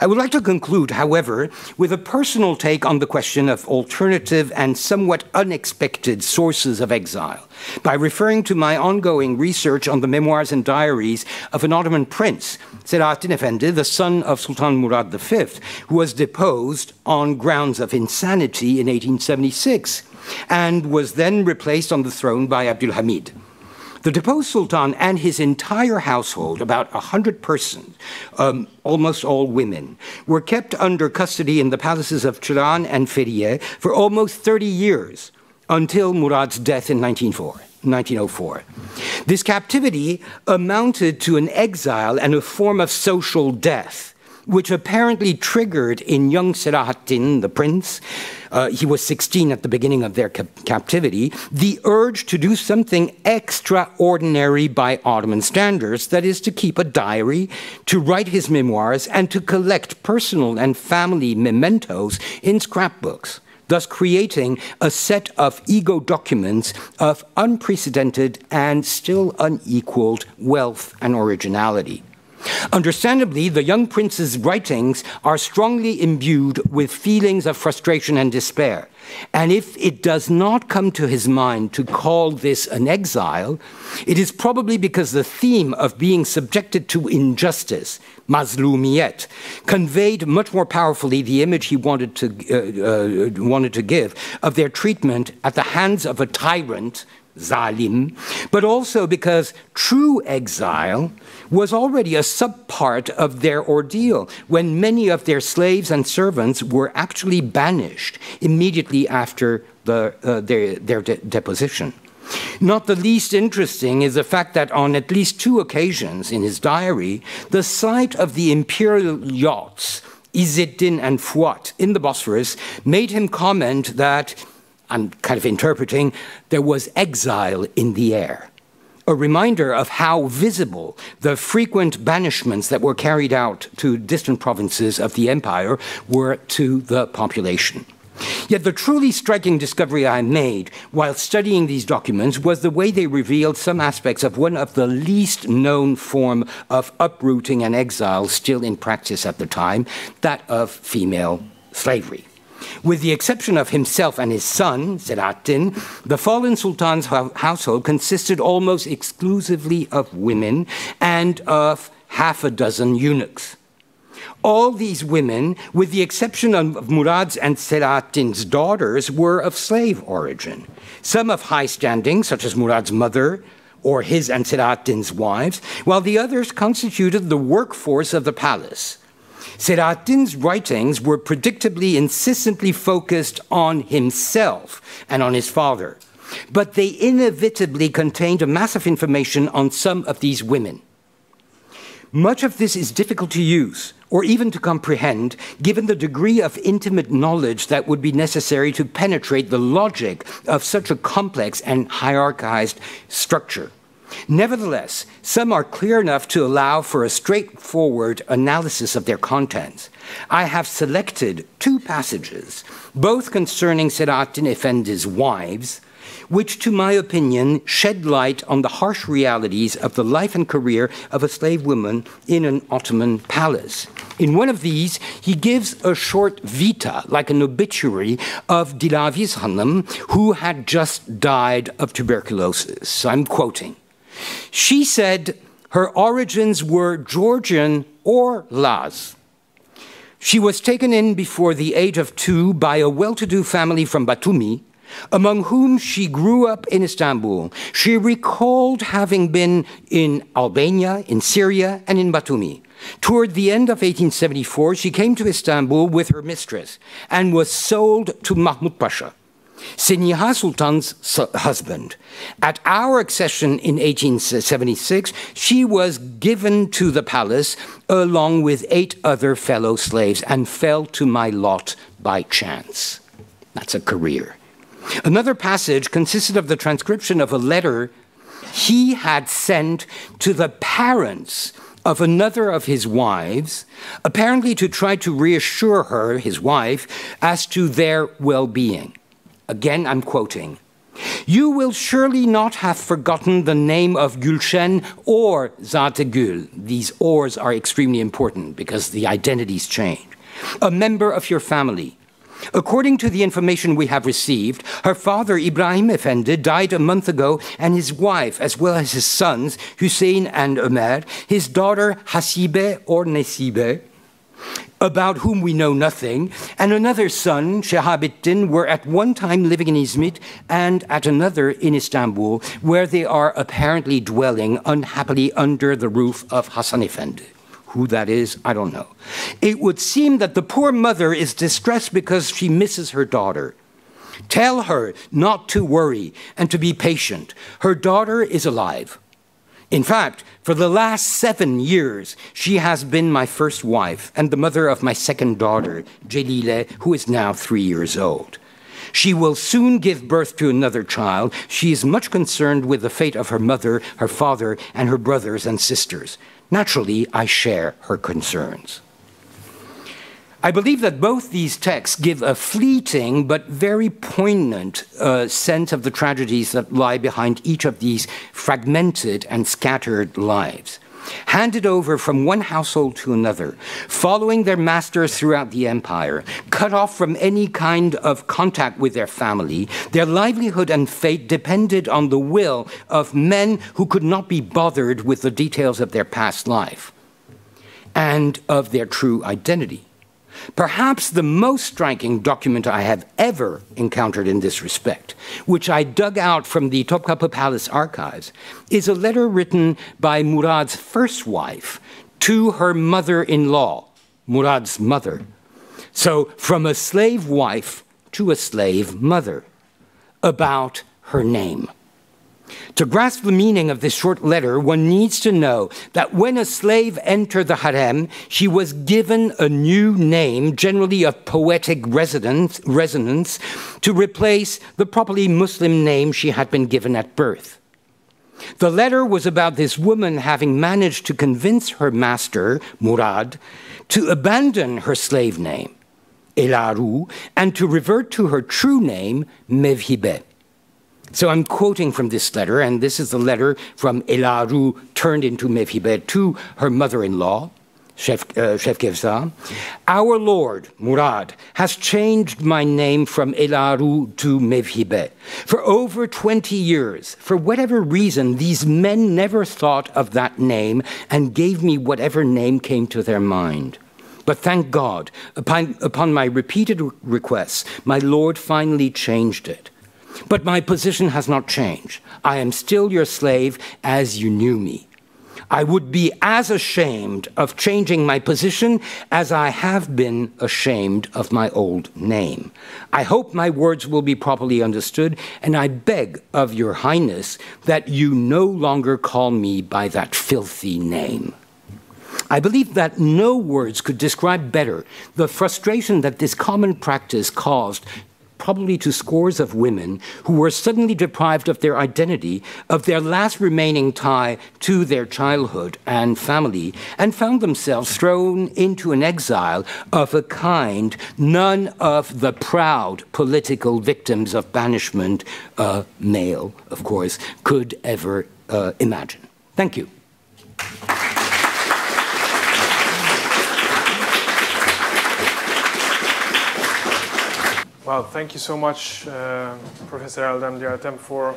I would like to conclude, however, with a personal take on the question of alternative and somewhat unexpected sources of exile by referring to my ongoing research on the memoirs and diaries of an Ottoman prince, Selahattin Effendi, the son of Sultan Murad V, who was deposed on grounds of insanity in 1876 and was then replaced on the throne by Abdulhamid. The deposed sultan and his entire household, about a hundred persons, um, almost all women, were kept under custody in the palaces of Çırağan and Feriye for almost 30 years until Murad's death in 1904. This captivity amounted to an exile and a form of social death which apparently triggered in young Selahattin, the prince, uh, he was 16 at the beginning of their cap captivity, the urge to do something extraordinary by Ottoman standards, that is, to keep a diary, to write his memoirs, and to collect personal and family mementos in scrapbooks thus creating a set of ego documents of unprecedented and still unequaled wealth and originality. Understandably, the young prince's writings are strongly imbued with feelings of frustration and despair. And if it does not come to his mind to call this an exile, it is probably because the theme of being subjected to injustice, mazlumiyet, conveyed much more powerfully the image he wanted to, uh, uh, wanted to give of their treatment at the hands of a tyrant Zalim, but also because true exile was already a subpart of their ordeal when many of their slaves and servants were actually banished immediately after the, uh, their, their de deposition. Not the least interesting is the fact that on at least two occasions in his diary, the sight of the imperial yachts, Izzeddin and Fuat, in the Bosphorus, made him comment that I'm kind of interpreting, there was exile in the air. A reminder of how visible the frequent banishments that were carried out to distant provinces of the empire were to the population. Yet the truly striking discovery I made while studying these documents was the way they revealed some aspects of one of the least known form of uprooting and exile still in practice at the time, that of female slavery. With the exception of himself and his son, Selahattin, the fallen sultan's household consisted almost exclusively of women and of half a dozen eunuchs. All these women, with the exception of Murad's and Selahattin's daughters, were of slave origin. Some of high standing, such as Murad's mother, or his and Selahattin's wives, while the others constituted the workforce of the palace. Selahattin's writings were predictably insistently focused on himself and on his father, but they inevitably contained a mass of information on some of these women. Much of this is difficult to use or even to comprehend, given the degree of intimate knowledge that would be necessary to penetrate the logic of such a complex and hierarchized structure. Nevertheless, some are clear enough to allow for a straightforward analysis of their contents. I have selected two passages, both concerning Selahattin Effendi's wives, which, to my opinion, shed light on the harsh realities of the life and career of a slave woman in an Ottoman palace. In one of these, he gives a short vita, like an obituary, of Dilaviz Hanım, who had just died of tuberculosis. I'm quoting. She said her origins were Georgian or Laz. She was taken in before the age of two by a well to do family from Batumi, among whom she grew up in Istanbul. She recalled having been in Albania, in Syria, and in Batumi. Toward the end of 1874, she came to Istanbul with her mistress and was sold to Mahmud Pasha. Seniha Sultan's husband. At our accession in 1876, she was given to the palace along with eight other fellow slaves and fell to my lot by chance. That's a career. Another passage consisted of the transcription of a letter he had sent to the parents of another of his wives, apparently to try to reassure her, his wife, as to their well being. Again, I'm quoting. You will surely not have forgotten the name of Gulshen or Zategul. These ors are extremely important because the identities change. A member of your family. According to the information we have received, her father Ibrahim Efendi, died a month ago, and his wife, as well as his sons Hussein and Ömer, his daughter Hasibe or Nesibe, about whom we know nothing, and another son, Shehabuddin, were at one time living in Izmit and at another in Istanbul, where they are apparently dwelling unhappily under the roof of Hassan Effendi. Who that is, I don't know. It would seem that the poor mother is distressed because she misses her daughter. Tell her not to worry and to be patient. Her daughter is alive. In fact, for the last seven years, she has been my first wife and the mother of my second daughter, Jelile, who is now three years old. She will soon give birth to another child. She is much concerned with the fate of her mother, her father, and her brothers and sisters. Naturally, I share her concerns. I believe that both these texts give a fleeting but very poignant uh, sense of the tragedies that lie behind each of these fragmented and scattered lives handed over from one household to another, following their masters throughout the empire, cut off from any kind of contact with their family, their livelihood and fate depended on the will of men who could not be bothered with the details of their past life and of their true identity. Perhaps the most striking document I have ever encountered in this respect, which I dug out from the Topkapi Palace archives, is a letter written by Murad's first wife to her mother in law, Murad's mother. So, from a slave wife to a slave mother, about her name. To grasp the meaning of this short letter, one needs to know that when a slave entered the harem, she was given a new name, generally of poetic resonance, to replace the properly Muslim name she had been given at birth. The letter was about this woman having managed to convince her master, Murad, to abandon her slave name, Elaru, and to revert to her true name, Mevhibe. So I'm quoting from this letter, and this is the letter from Elaru turned into Mevhibe to her mother-in-law, Chef, uh. Our Lord, Murad, has changed my name from Elaru to Mevhibe. For over 20 years, for whatever reason, these men never thought of that name and gave me whatever name came to their mind. But thank God, upon, upon my repeated requests, my Lord finally changed it. But my position has not changed. I am still your slave as you knew me. I would be as ashamed of changing my position as I have been ashamed of my old name. I hope my words will be properly understood, and I beg of your highness that you no longer call me by that filthy name. I believe that no words could describe better the frustration that this common practice caused probably to scores of women who were suddenly deprived of their identity, of their last remaining tie to their childhood and family, and found themselves thrown into an exile of a kind none of the proud political victims of banishment, uh, male, of course, could ever uh, imagine. Thank you. Well, thank you so much, uh, Professor Eldem Diatem, for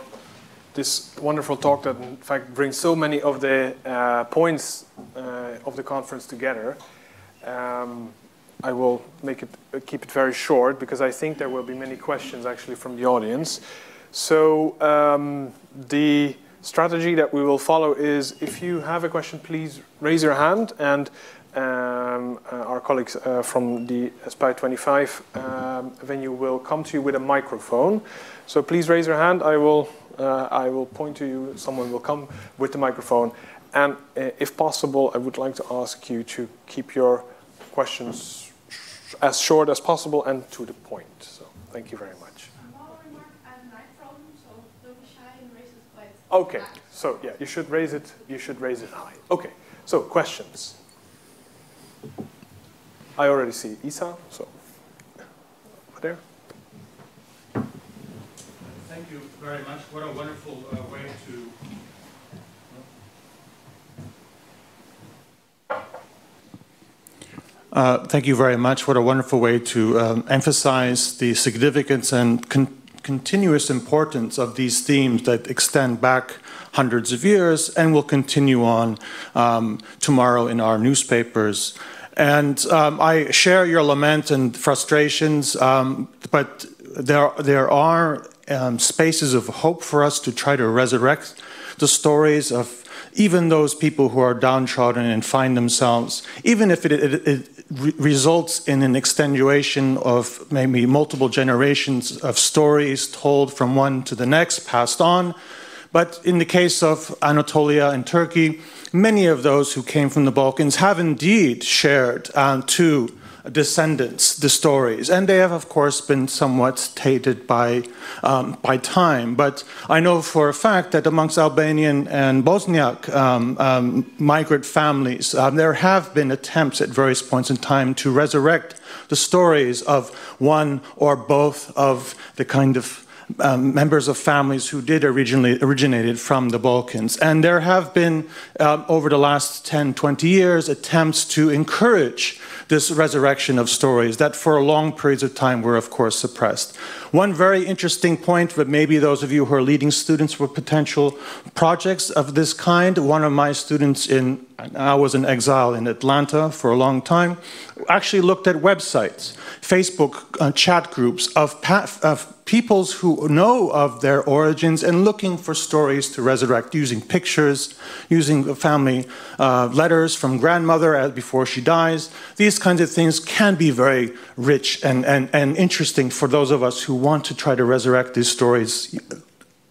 this wonderful talk that, in fact, brings so many of the uh, points uh, of the conference together. Um, I will make it uh, keep it very short because I think there will be many questions actually from the audience. So um, the strategy that we will follow is if you have a question, please raise your hand and um, uh, our colleagues uh, from the SPUI 25 um, venue will come to you with a microphone. So please raise your hand. I will, uh, I will point to you. Someone will come with the microphone. And uh, if possible, I would like to ask you to keep your questions as short as possible and to the point. So thank you very much. Okay, so yeah, you should raise it. You should raise it high. Okay, so questions. I already see Isa, so over there. Thank you very much. What a wonderful uh, way to Uh, thank you very much. What a wonderful way to um, emphasize the significance and con continuous importance of these themes that extend back hundreds of years and will continue on um, tomorrow in our newspapers. And um, I share your lament and frustrations, um, but there, there are um, spaces of hope for us to try to resurrect the stories of even those people who are downtrodden and find themselves, even if it, it, it re results in an extenuation of maybe multiple generations of stories told from one to the next, passed on. But in the case of Anatolia and Turkey, many of those who came from the Balkans have indeed shared um, to descendants the stories. And they have, of course, been somewhat tainted by, um, by time. But I know for a fact that amongst Albanian and Bosniak um, um, migrant families, um, there have been attempts at various points in time to resurrect the stories of one or both of the kind of um, members of families who did originally originated from the Balkans. And there have been, um, over the last 10, 20 years, attempts to encourage this resurrection of stories that for long periods of time were, of course, suppressed. One very interesting point that maybe those of you who are leading students for potential projects of this kind, one of my students in, I was in exile in Atlanta for a long time, actually looked at websites, Facebook uh, chat groups of, of peoples who know of their origins and looking for stories to resurrect using pictures, using family uh, letters from grandmother before she dies. These kinds of things can be very rich and, and, and interesting for those of us who want to try to resurrect these stories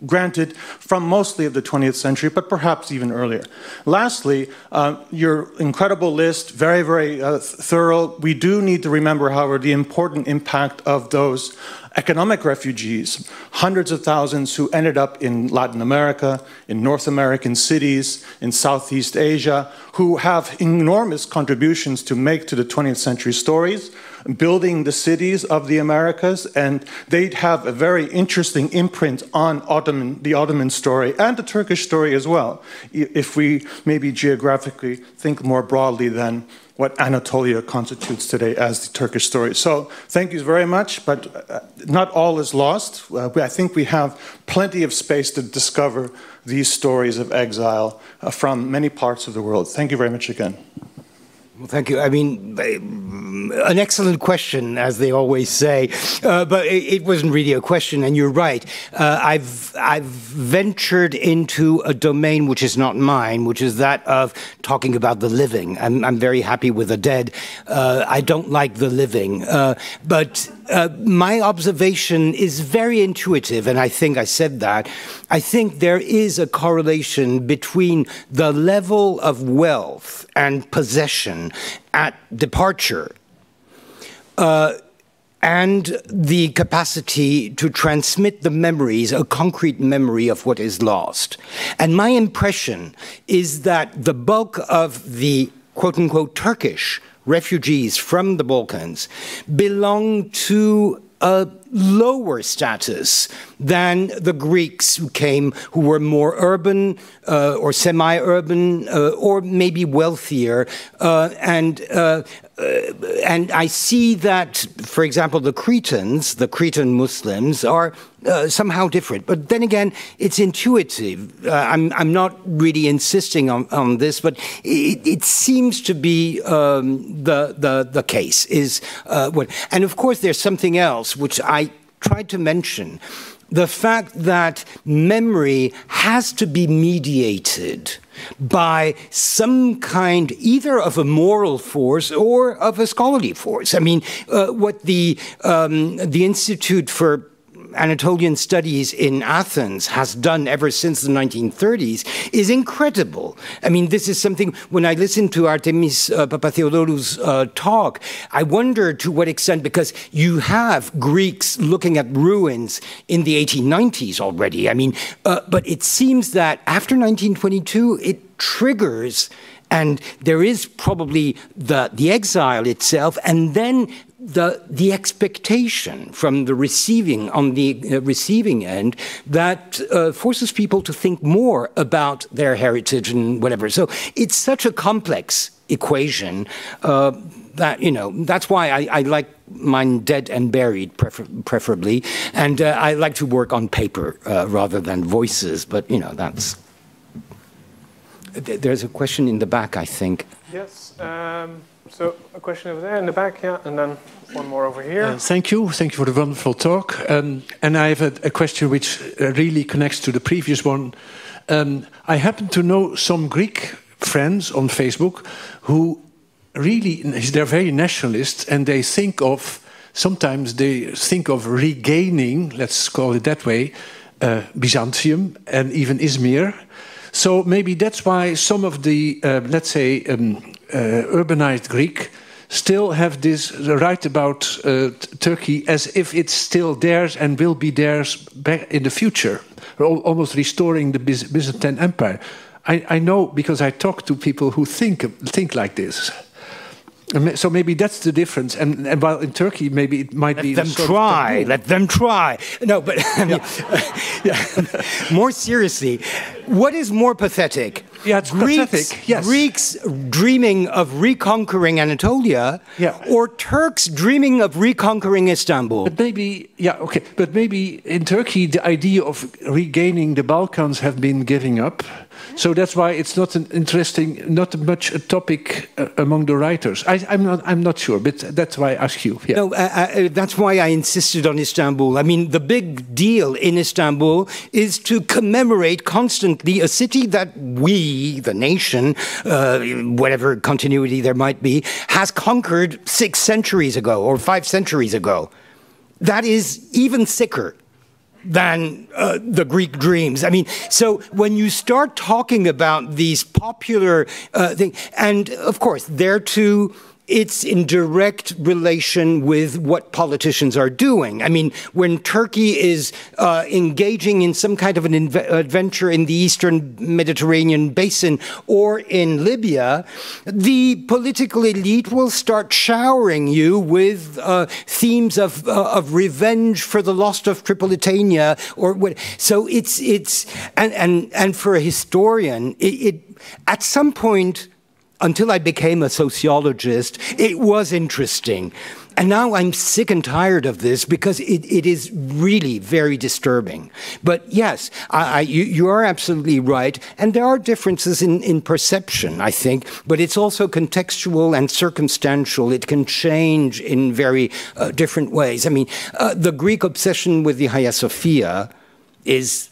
granted from mostly of the 20th century, but perhaps even earlier. Lastly, uh, your incredible list, very, very uh, thorough. We do need to remember, however, the important impact of those economic refugees, hundreds of thousands who ended up in Latin America, in North American cities, in Southeast Asia, who have enormous contributions to make to the 20th century stories, building the cities of the Americas, and they'd have a very interesting imprint on Ottoman, the Ottoman story and the Turkish story as well, if we maybe geographically think more broadly than what Anatolia constitutes today as the Turkish story. So thank you very much, but uh, not all is lost. Uh, I think we have plenty of space to discover these stories of exile uh, from many parts of the world. Thank you very much again. Well, thank you. I mean, an excellent question, as they always say, uh, but it, wasn't really a question, and you're right. Uh, I've I've ventured into a domain which is not mine, which is that of talking about the living. I'm, I'm very happy with the dead. Uh, I don't like the living, uh, but uh, my observation is very intuitive, and I think I said that. I think there is a correlation between the level of wealth and possession at departure uh, and the capacity to transmit the memories, a concrete memory of what is lost. And my impression is that the bulk of the quote unquote Turkish refugees from the Balkans belong to a lower status than the Greeks who came, who were more urban uh, or semi urban uh, or maybe wealthier. Uh, and uh, and I see that, for example, the Cretans, the Cretan Muslims, are uh, somehow different. But then again, it's intuitive. Uh, I'm, I'm not really insisting on, on this, but it, it seems to be um, the, the, the case. Is uh, what, and of course, there's something else which I tried to mention the fact that memory has to be mediated by some kind either of a moral force or of a scholarly force. I mean, uh, what the um, the Institute for Anatolian Studies in Athens has done ever since the 1930s is incredible. I mean, this is something, when I listen to Artemis uh, Papatheodorou's uh, talk, I wonder to what extent, because you have Greeks looking at ruins in the 1890s already. I mean, uh, but it seems that after 1922, it triggers and there is probably the, the exile itself, and then the, the expectation from the receiving on the uh, receiving end that uh, forces people to think more about their heritage and whatever. So it's such a complex equation uh, that you know that's why I, I, like mine dead and buried prefer preferably, and uh, I like to work on paper uh, rather than voices. But you know that's. There's a question in the back, I think. Yes. Um... So a question over there in the back, yeah, and then one more over here. Uh, thank you. Thank you for the wonderful talk. Um, and I have a, a, question which uh, really connects to the previous one. Um, I happen to know some Greek friends on Facebook who really, they're very nationalist and they think of, sometimes they think of regaining, let's call it that way, uh, Byzantium and even Izmir. So maybe that's why some of the, uh, let's say, um, urbanized Greek still have this right about uh, Turkey as if it's still theirs and will be theirs back in the future, almost restoring the Byzantine Empire. I, I know because I talk to people who think think like this. So maybe that's the difference. And, and while in Turkey, maybe it might let be. Let them try. Let them try. No, but I mean, yeah. more seriously, what is more pathetic? Yeah, it's Greeks, pathetic. Yes. Greeks dreaming of reconquering Anatolia, yeah. or Turks dreaming of reconquering Istanbul. But maybe, yeah, okay. But maybe in Turkey, the idea of regaining the Balkans have been giving up. So that's why it's not an interesting, not much a topic uh, among the writers. I, am not, I'm not sure, but that's why I ask you. Yeah. No, uh, uh, that's why I insisted on Istanbul. I mean, the big deal in Istanbul is to commemorate constantly a city that we, the nation, uh, whatever continuity there might be, has conquered six centuries ago or five centuries ago. That is even sicker than uh, the Greek dreams. I mean, so when you start talking about these popular uh, things, and of course, there too it's in direct relation with what politicians are doing. I mean, when Turkey is uh, engaging in some kind of an adventure in the eastern Mediterranean basin or in Libya, the political elite will start showering you with uh, themes of, uh, of revenge for the loss of Tripolitania or what. So it's it's and and and for a historian, it, it at some point until I became a sociologist, it was interesting. And now I'm sick and tired of this because it, it is really very disturbing. But yes, I, I, you, you, are absolutely right. And there are differences in, in perception, I think, but it's also contextual and circumstantial. It can change in very uh, different ways. I mean, uh, the Greek obsession with the Hagia Sophia is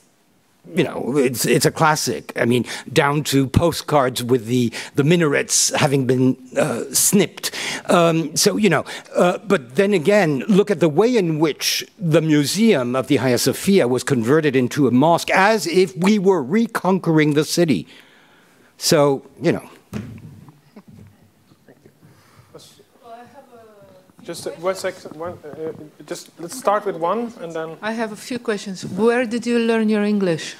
you know, it's it's a classic. I mean, down to postcards with the the minarets having been uh, snipped. Um, so you know, uh, but then again, look at the way in which the museum of the Hagia Sophia was converted into a mosque, as if we were reconquering the city. So you know. Just one second. One, uh, just let's start with one, and then. I have a few questions. Where did you learn your English?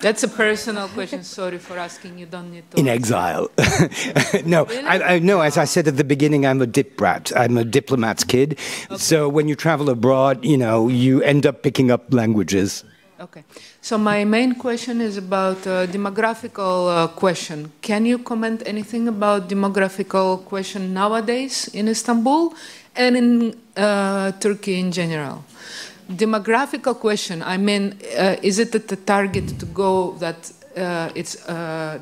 That's a personal question. Sorry for asking. You don't need to. In exile. no, really? I, I, no. As I said at the beginning, I'm a dip brat. I'm a diplomat's kid. Okay. So when you travel abroad, you know, you end up picking up languages. Okay. So my main question is about uh, demographical uh, question. Can you comment anything about demographical question nowadays in Istanbul? And in uh, Turkey in general. Demographical question, I mean, uh, is it the target to go that uh, it's, uh,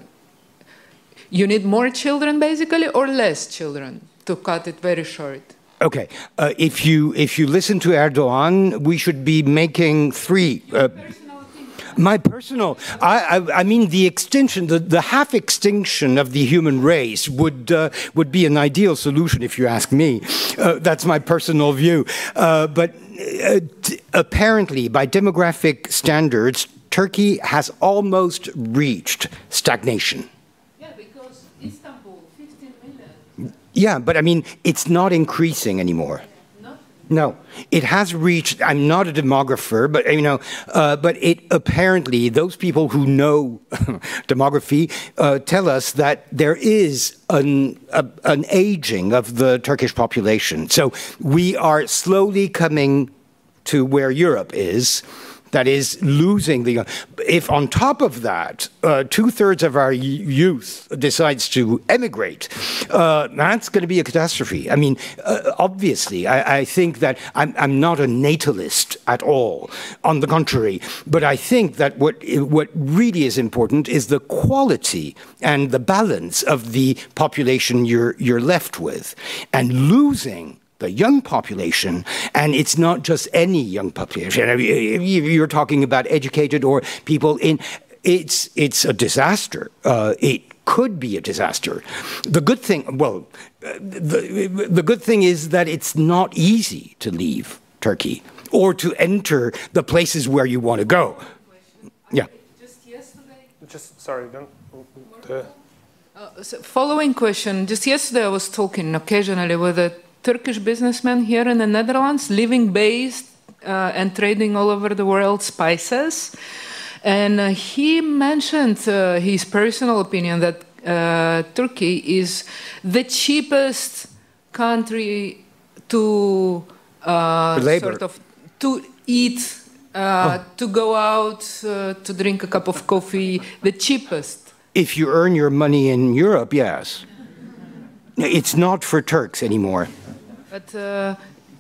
you need more children basically or less children to cut it very short? Okay, uh, if you if you listen to Erdogan, we should be making three. My personal, I, I, I, mean, the extinction, the, the half extinction of the human race would uh, would be an ideal solution, if you ask me. Uh, that's my personal view. Uh, but uh, apparently, by demographic standards, Turkey has almost reached stagnation. Yeah, because Istanbul, 15 million. Yeah, but I mean, it's not increasing anymore. No, it has reached. I'm not a demographer, but you know, uh, but it apparently those people who know demography uh, tell us that there is an a, an aging of the Turkish population. So we are slowly coming to where Europe is that is losing the. If on top of that, uh, two thirds of our youth decides to emigrate, uh, that's going to be a catastrophe. I mean, uh, obviously, I, I, think that I'm, I'm, not a natalist at all. On the contrary, but I think that what what really is important is the quality and the balance of the population you're you're left with, and losing the young population, and it's not just any young population. You're talking about educated or people in. It's it's a disaster. Uh, it could be a disaster. The good thing, well, the, the good thing is that it's not easy to leave Turkey or to enter the places where you want to go. Yeah. Just yesterday. Just sorry, don't. Uh, Uh, so following question. Just yesterday, I was talking occasionally with a Turkish businessman here in the Netherlands, living based uh, and trading all over the world spices. And uh, he mentioned uh, his personal opinion that uh, Turkey is the cheapest country to uh, sort of to eat, uh, to go out, uh, to drink a cup of coffee, the cheapest. If you earn your money in Europe, yes. It's not for Turks anymore. But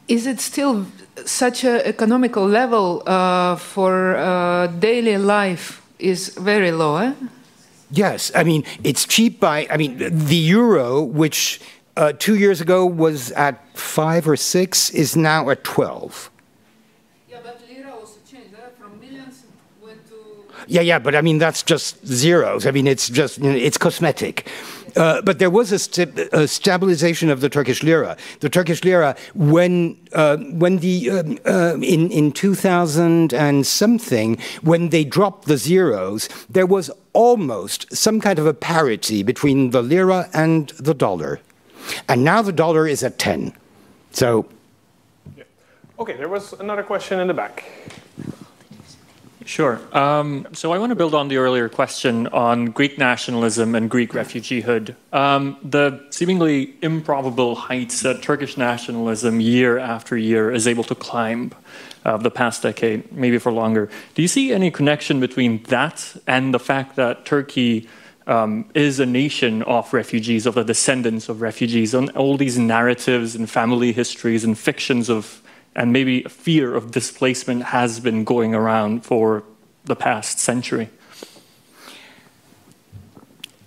is it still such an economical level uh, for uh, daily life is very low, eh? Yes, I mean, it's cheap by, I mean, the euro, which uh, two years ago was at five or six, is now at 12. Yeah, but lira also changed, eh? from millions went to... Yeah, yeah, but I mean, that's just zeros. I mean, it's just, it's cosmetic. Uh, but there was a, st a, stabilization of the Turkish lira. The Turkish lira, when uh, when the um, uh, in in 2000 and something, when they dropped the zeros, there was almost some kind of a parity between the lira and the dollar, and now the dollar is at 10. So. Okay, there was another question in the back. Sure. Um, so I want to build on the earlier question on Greek nationalism and Greek refugeehood. Um, the seemingly improbable heights that Turkish nationalism year after year is able to climb uh, the past decade, maybe for longer. Do you see any connection between that and the fact that Turkey um, is a nation of refugees, of the descendants of refugees, and all these narratives and family histories and fictions of and maybe a fear of displacement has been going around for the past century.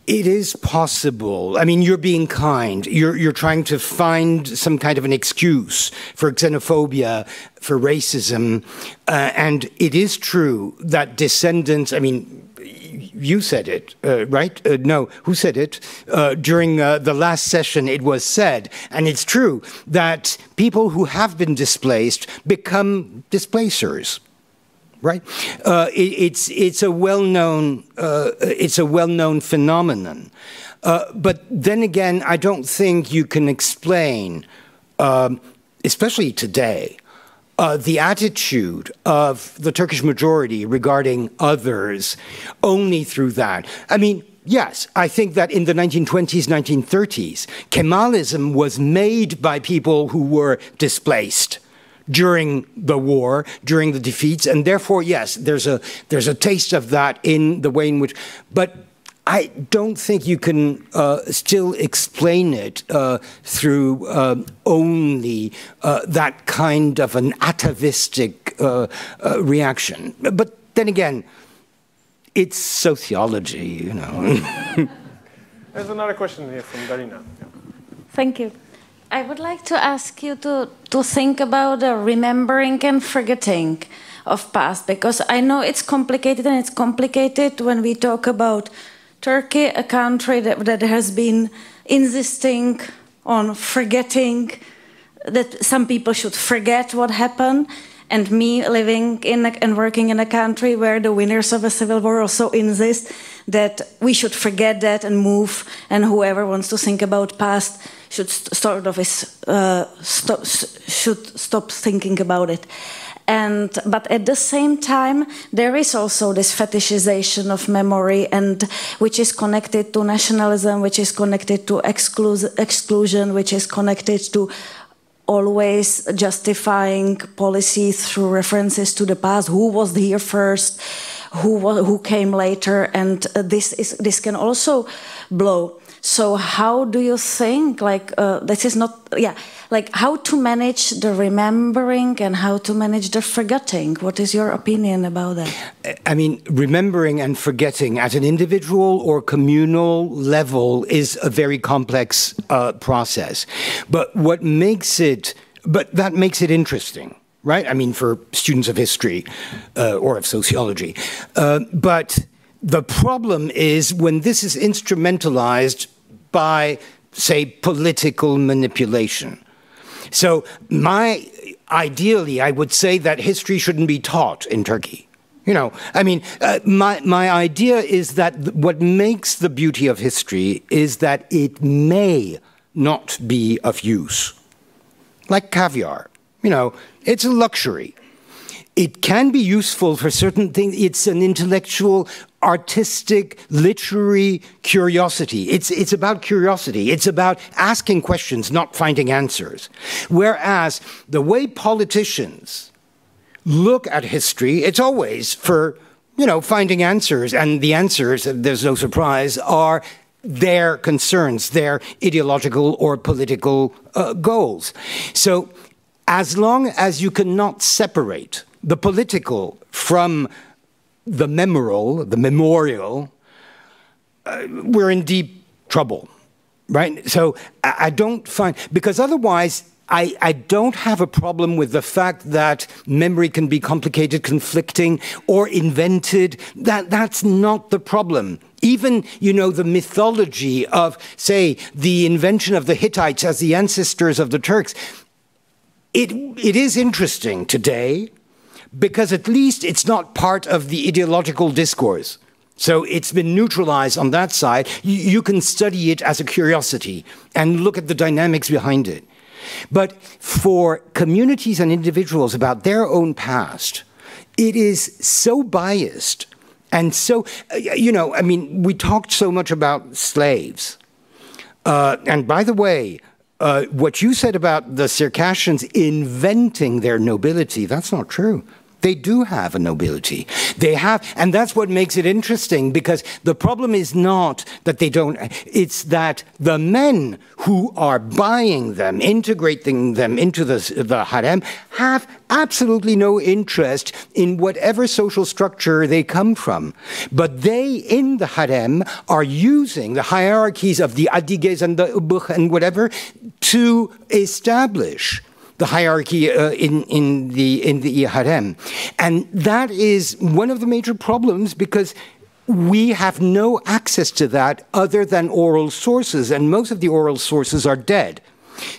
It is possible. I mean, you're being kind. You're, you're trying to find some kind of an excuse for xenophobia, for racism. Uh, and it is true that descendants, I mean, you said it, uh, right? Uh, no, who said it? Uh, during uh, the last session, it was said, and it's true, that people who have been displaced become displacers. Right, uh, it, it's it's a well known uh, it's a well known phenomenon, but then again, I don't think you can explain, um, especially today, uh, the attitude of the Turkish majority regarding others only through that. I mean, yes, I think that in the 1920s, 1930s, Kemalism was made by people who were displaced during the war, during the defeats, and therefore, yes, there's a there's a taste of that in the way in which, but I don't think you can uh, still explain it uh, through uh, only uh, that kind of an atavistic uh, uh, reaction. But then again, it's sociology, you know. There's another question here from Darina. Yeah. Thank you. I would like to ask you to, to think about remembering and forgetting of past because I know it's complicated and it's complicated when we talk about Turkey, a country that, that has been insisting on forgetting that some people should forget what happened and me living in a, and working in a country where the winners of a civil war also insist that we should forget that and move and whoever wants to think about past should st sort of is, uh, should stop thinking about it and but at the same time there is also this fetishization of memory and which is connected to nationalism which is connected to exclusion which is connected to always justifying policy through references to the past who was here first who who came later. And uh, this is this can also blow so how do you think like uh, this is not yeah like how to manage the remembering and how to manage the forgetting? What is your opinion about that? I mean remembering and forgetting at an individual or communal level is a very complex uh, process. But what makes it but that makes it interesting right? I mean for students of history uh, or of sociology. Uh, but the problem is when this is instrumentalized by, say, political manipulation. So, my ideally, I would say that history shouldn't be taught in Turkey. You know, I mean, uh, my, my idea is that what makes the beauty of history is that it may not be of use. Like caviar, you know, it's a luxury. It can be useful for certain things. It's an intellectual, artistic, literary curiosity. It's, it's about curiosity. It's about asking questions, not finding answers. Whereas the way politicians look at history, it's always for, you know, finding answers. And the answers, there's no surprise, are their concerns, their ideological or political uh, goals. So as long as you cannot separate the political from the memorial, the memorial, uh, we're in deep trouble, right? So I don't find, because otherwise, I, I, don't have a problem with the fact that memory can be complicated, conflicting, or invented. That, that's not the problem. Even, you know, the mythology of, say, the invention of the Hittites as the ancestors of the Turks, it, it is interesting today because at least it's not part of the ideological discourse. So it's been neutralized on that side. You, can study it as a curiosity and look at the dynamics behind it. But for communities and individuals about their own past, it is so biased and so, uh, you know, I mean, we talked so much about slaves. Uh, and by the way, uh, what you said about the Circassians inventing their nobility, that's not true. They do have a nobility. They have, and that's what makes it interesting because the problem is not that they don't, it's that the men who are buying them, integrating them into the, the harem, have absolutely no interest in whatever social structure they come from. But they, in the harem, are using the hierarchies of the Adyghes and the Ubykh and whatever to establish the hierarchy uh, in, in, the, in the harem. And that is one of the major problems because we have no access to that other than oral sources, and most of the oral sources are dead.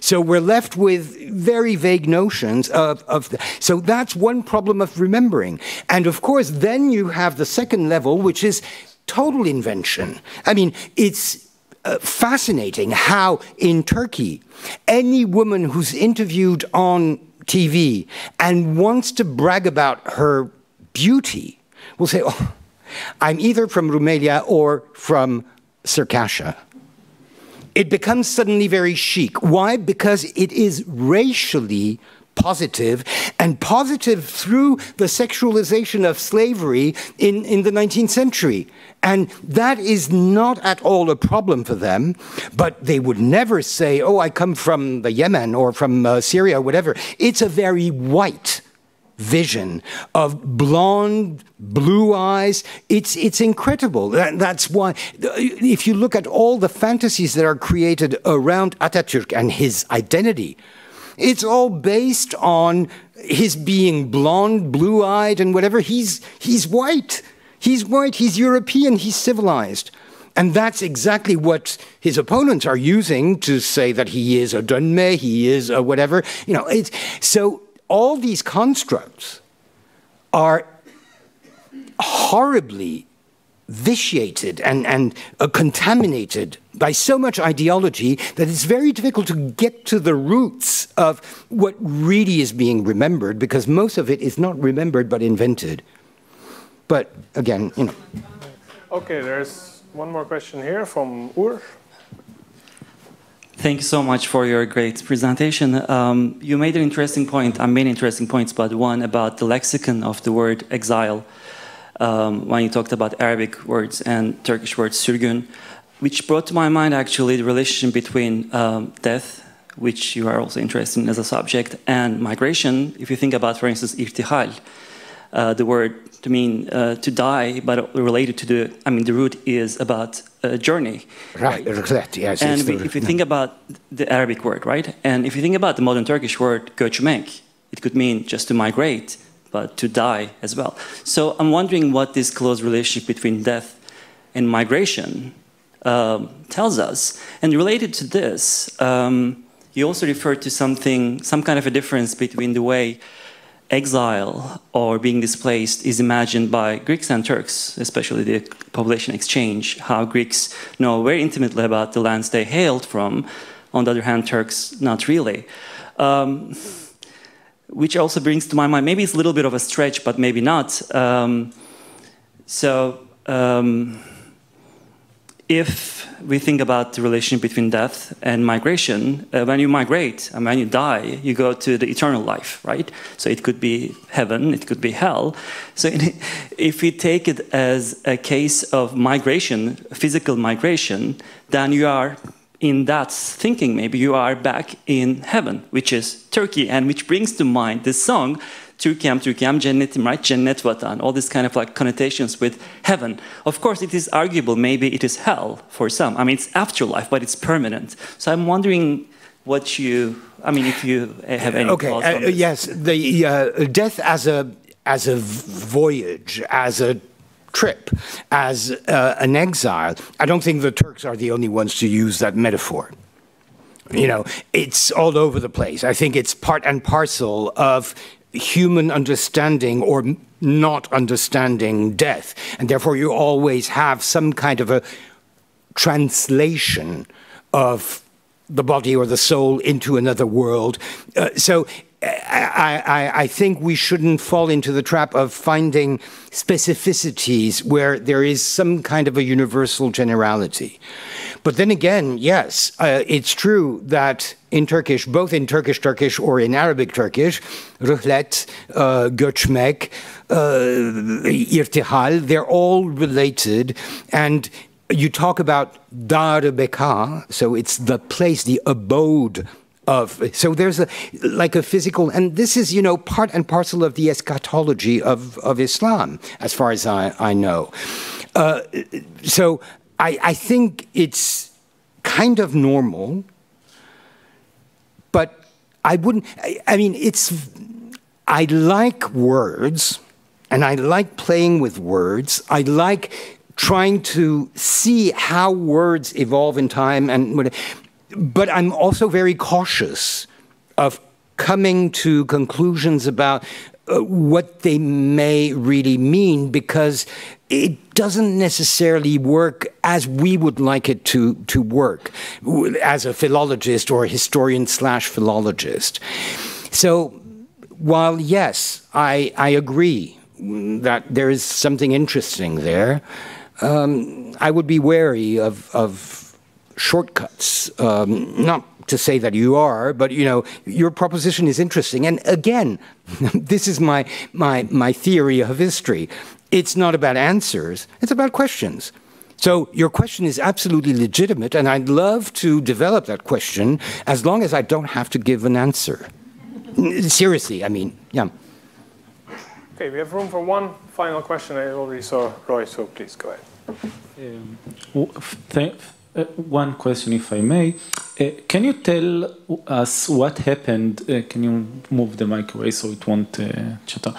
So we're left with very vague notions of, of the, so that's one problem of remembering. And of course, then you have the second level, which is total invention. I mean, it's uh, fascinating how in Turkey, any woman who's interviewed on TV and wants to brag about her beauty will say, Oh, I'm either from Romania or from Circassia. It becomes suddenly very chic. Why? Because it is racially positive and positive through the sexualization of slavery in, in the 19th century. And that is not at all a problem for them, but they would never say, oh, I come from the Yemen or from uh, Syria, or whatever. It's a very white vision of blonde, blue eyes. It's, it's incredible. That, that's why, if you look at all the fantasies that are created around Atatürk and his identity, it's all based on his being blonde, blue eyed, and whatever. He's, he's white. He's white, he's European, he's civilized. And that's exactly what his opponents are using to say that he is a Dönme, he is a whatever. You know, it's, so all these constructs are horribly vitiated and, and uh, contaminated by so much ideology that it's very difficult to get to the roots of what really is being remembered because most of it is not remembered but invented. But again, you know. Okay, there's one more question here from Uğur. Thank you so much for your great presentation. Um, you made an interesting point, I made interesting points, but one about the lexicon of the word exile, um, when you talked about Arabic words and Turkish words, sürgün, which brought to my mind actually the relationship between um, death, which you are also interested in as a subject, and migration. If you think about, for instance, irtihal, uh, the word to mean uh, to die, but related to the, I mean, the root is about a journey. Right, right. yes. And we, if you think about the Arabic word, right? And if you think about the modern Turkish word göçmek, it could mean just to migrate, but to die as well. So I'm wondering what this close relationship between death and migration um, tells us. And related to this, um, you also referred to something, some kind of a difference between the way exile or being displaced is imagined by Greeks and Turks, especially the population exchange, how Greeks know very intimately about the lands they hailed from. On the other hand, Turks, not really. Um, which also brings to my mind, maybe it's a little bit of a stretch, but maybe not. Um, so, um, if we think about the relationship between death and migration, uh, when you migrate and when you die, you go to the eternal life, right? So it could be heaven, it could be hell. So if we take it as a case of migration, physical migration, then you are in that thinking, maybe you are back in heaven, which is Turkey, and which brings to mind this song Türkiye'm, Türkiye'm, cennetim, right? Cennet vatan, all these kind of like connotations with heaven. Of course, it is arguable, maybe it is hell for some. I mean, it's afterlife, but it's permanent. So I'm wondering what you, I mean, if you have any okay, thoughts on uh, yes, the uh, death as a, as a voyage, as a trip, as uh, an exile, I don't think the Turks are the only ones to use that metaphor. You know, it's all over the place. I think it's part and parcel of human understanding or not understanding death. And therefore, you always have some kind of a translation of the body or the soul into another world. Uh, so I, I, think we shouldn't fall into the trap of finding specificities where there is some kind of a universal generality. But then again, yes, uh, it's true that in Turkish, both in Turkish Turkish or in Arabic Turkish, ruhlet, uh, göçmek, uh, irtihal, they're all related. And you talk about dar beka, so it's the place, the abode of so there's a like a physical and this is you know part and parcel of the eschatology of of islam as far as i, I know uh, so I, I think it's kind of normal but I wouldn't, I, I mean, it's, I like words and I like playing with words. I like trying to see how words evolve in time and but I'm also very cautious of coming to conclusions about uh, what they may really mean because it doesn't necessarily work as we would like it to, to work as a philologist or a historian slash philologist. So while, yes, I, I agree that there is something interesting there, um, I would be wary of, of shortcuts. Um, not to say that you are, but you know, your proposition is interesting. And again, this is my, my, my theory of history. It's not about answers, it's about questions. So your question is absolutely legitimate, and I'd love to develop that question as long as I don't have to give an answer. Seriously, I mean, yeah. Okay, we have room for one final question. I already saw Roy, so please go ahead. Um, uh, one question, if I may. Uh, can you tell us what happened? Uh, can you move the mic away so it won't uh, chatter?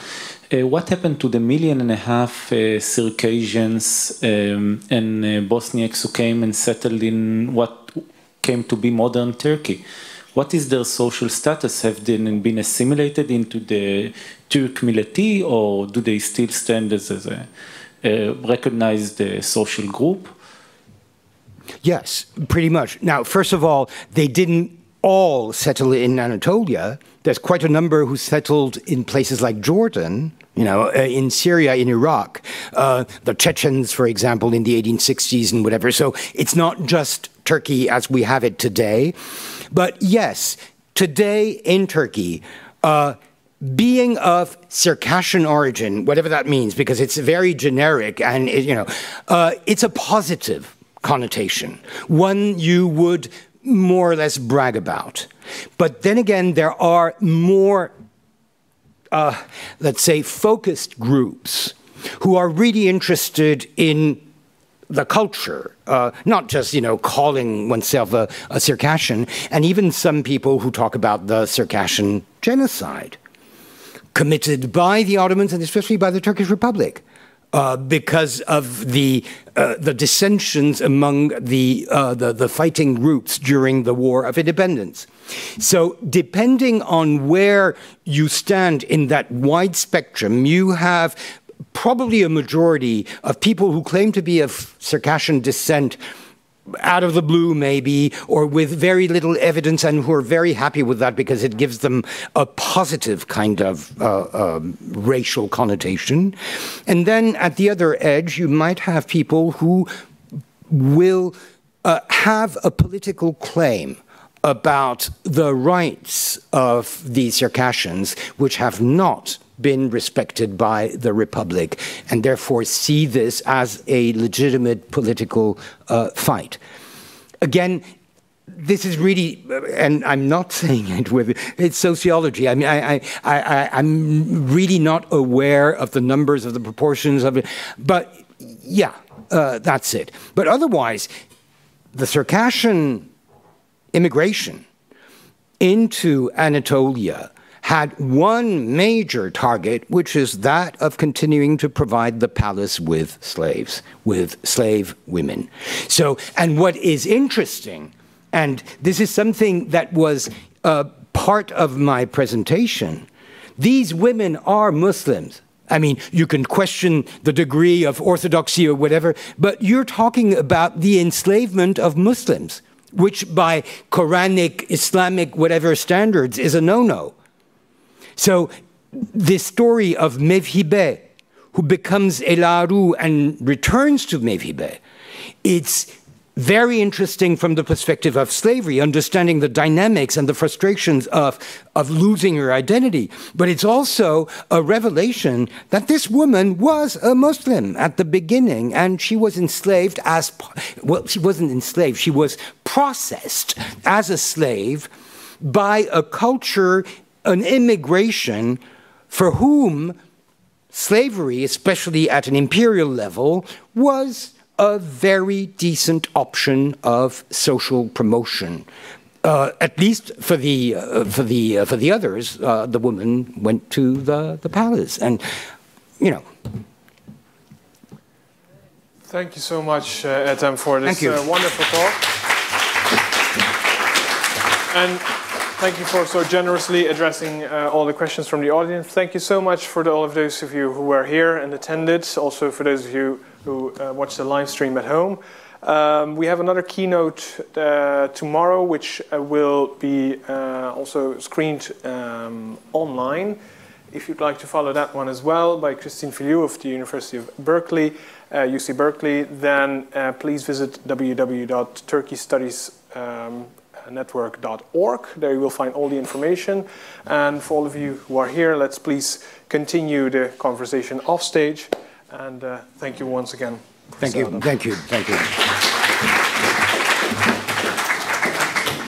Uh, what happened to the million and a half uh, Circassians um, and Bosniaks who came and settled in what came to be modern Turkey? What is their social status? Have they been assimilated into the Turk military, or do they still stand as a recognized social group? Yes, pretty much. Now, first of all, they didn't all settle in Anatolia. There's quite a number who settled in places like Jordan, you know, uh, in Syria, in Iraq, uh, the Chechens, for example, in the 1860s and whatever. So it's not just Turkey as we have it today. But yes, today in Turkey, uh, being of Circassian origin, whatever that means, because it's very generic and, you know, uh, it's a positive connotation, one you would more or less brag about. But then again, there are more, uh, let's say, focused groups who are really interested in the culture, uh, not just you know calling oneself a, a Circassian, and even some people who talk about the Circassian genocide committed by the Ottomans and especially by the Turkish Republic uh, because of the uh, the dissensions among the, uh, the, the fighting groups during the War of Independence. So, depending on where you stand in that wide spectrum, you have probably a majority of people who claim to be of Circassian descent out of the blue, maybe, or with very little evidence, and who are very happy with that because it gives them a positive kind of uh, um, racial connotation. And then at the other edge, you might have people who will uh, have a political claim about the rights of the Circassians, which have not been respected by the Republic and therefore see this as a legitimate political uh, fight. Again, this is really, and I'm not saying it with it's sociology. I mean, I, I, I, I'm really not aware of the numbers of the proportions of it, but yeah, uh, that's it. But otherwise, the Circassian immigration into Anatolia had one major target, which is that of continuing to provide the palace with slaves, with slave women. So, and what is interesting, and this is something that was uh, part of my presentation, these women are Muslims. I mean, you can question the degree of orthodoxy or whatever, but you're talking about the enslavement of Muslims, which by Quranic, Islamic, whatever standards is a no no. So the story of Mevhibe, who becomes Elaru and returns to Mevhibe, it's very interesting from the perspective of slavery, understanding the dynamics and the frustrations of, of losing her identity. But it's also a revelation that this woman was a Muslim at the beginning, and she was enslaved as well, she wasn't enslaved, she was processed as a slave by a culture an immigration for whom slavery, especially at an imperial level, was a very decent option of social promotion. Uh, at least for the uh, for the uh, for the others, uh, the woman went to the the palace, and you know. Thank you so much, uh, Edhem, for this uh, wonderful talk. And Thank you for so generously addressing uh, all the questions from the audience. Thank you so much for the, all of those of you who were here and attended. Also for those of you who uh, watched the live stream at home. Um, we have another keynote uh, tomorrow, which uh, will be uh, also screened um, online. If you'd like to follow that one as well by Christine Philliou of the University of Berkeley, UC uh, Berkeley, then please visit www.turkeystudies um, network.org. There you will find all the information. And for all of you who are here, let's please continue the conversation off stage. And uh, thank you once again. Thank you. Thank you. Thank you.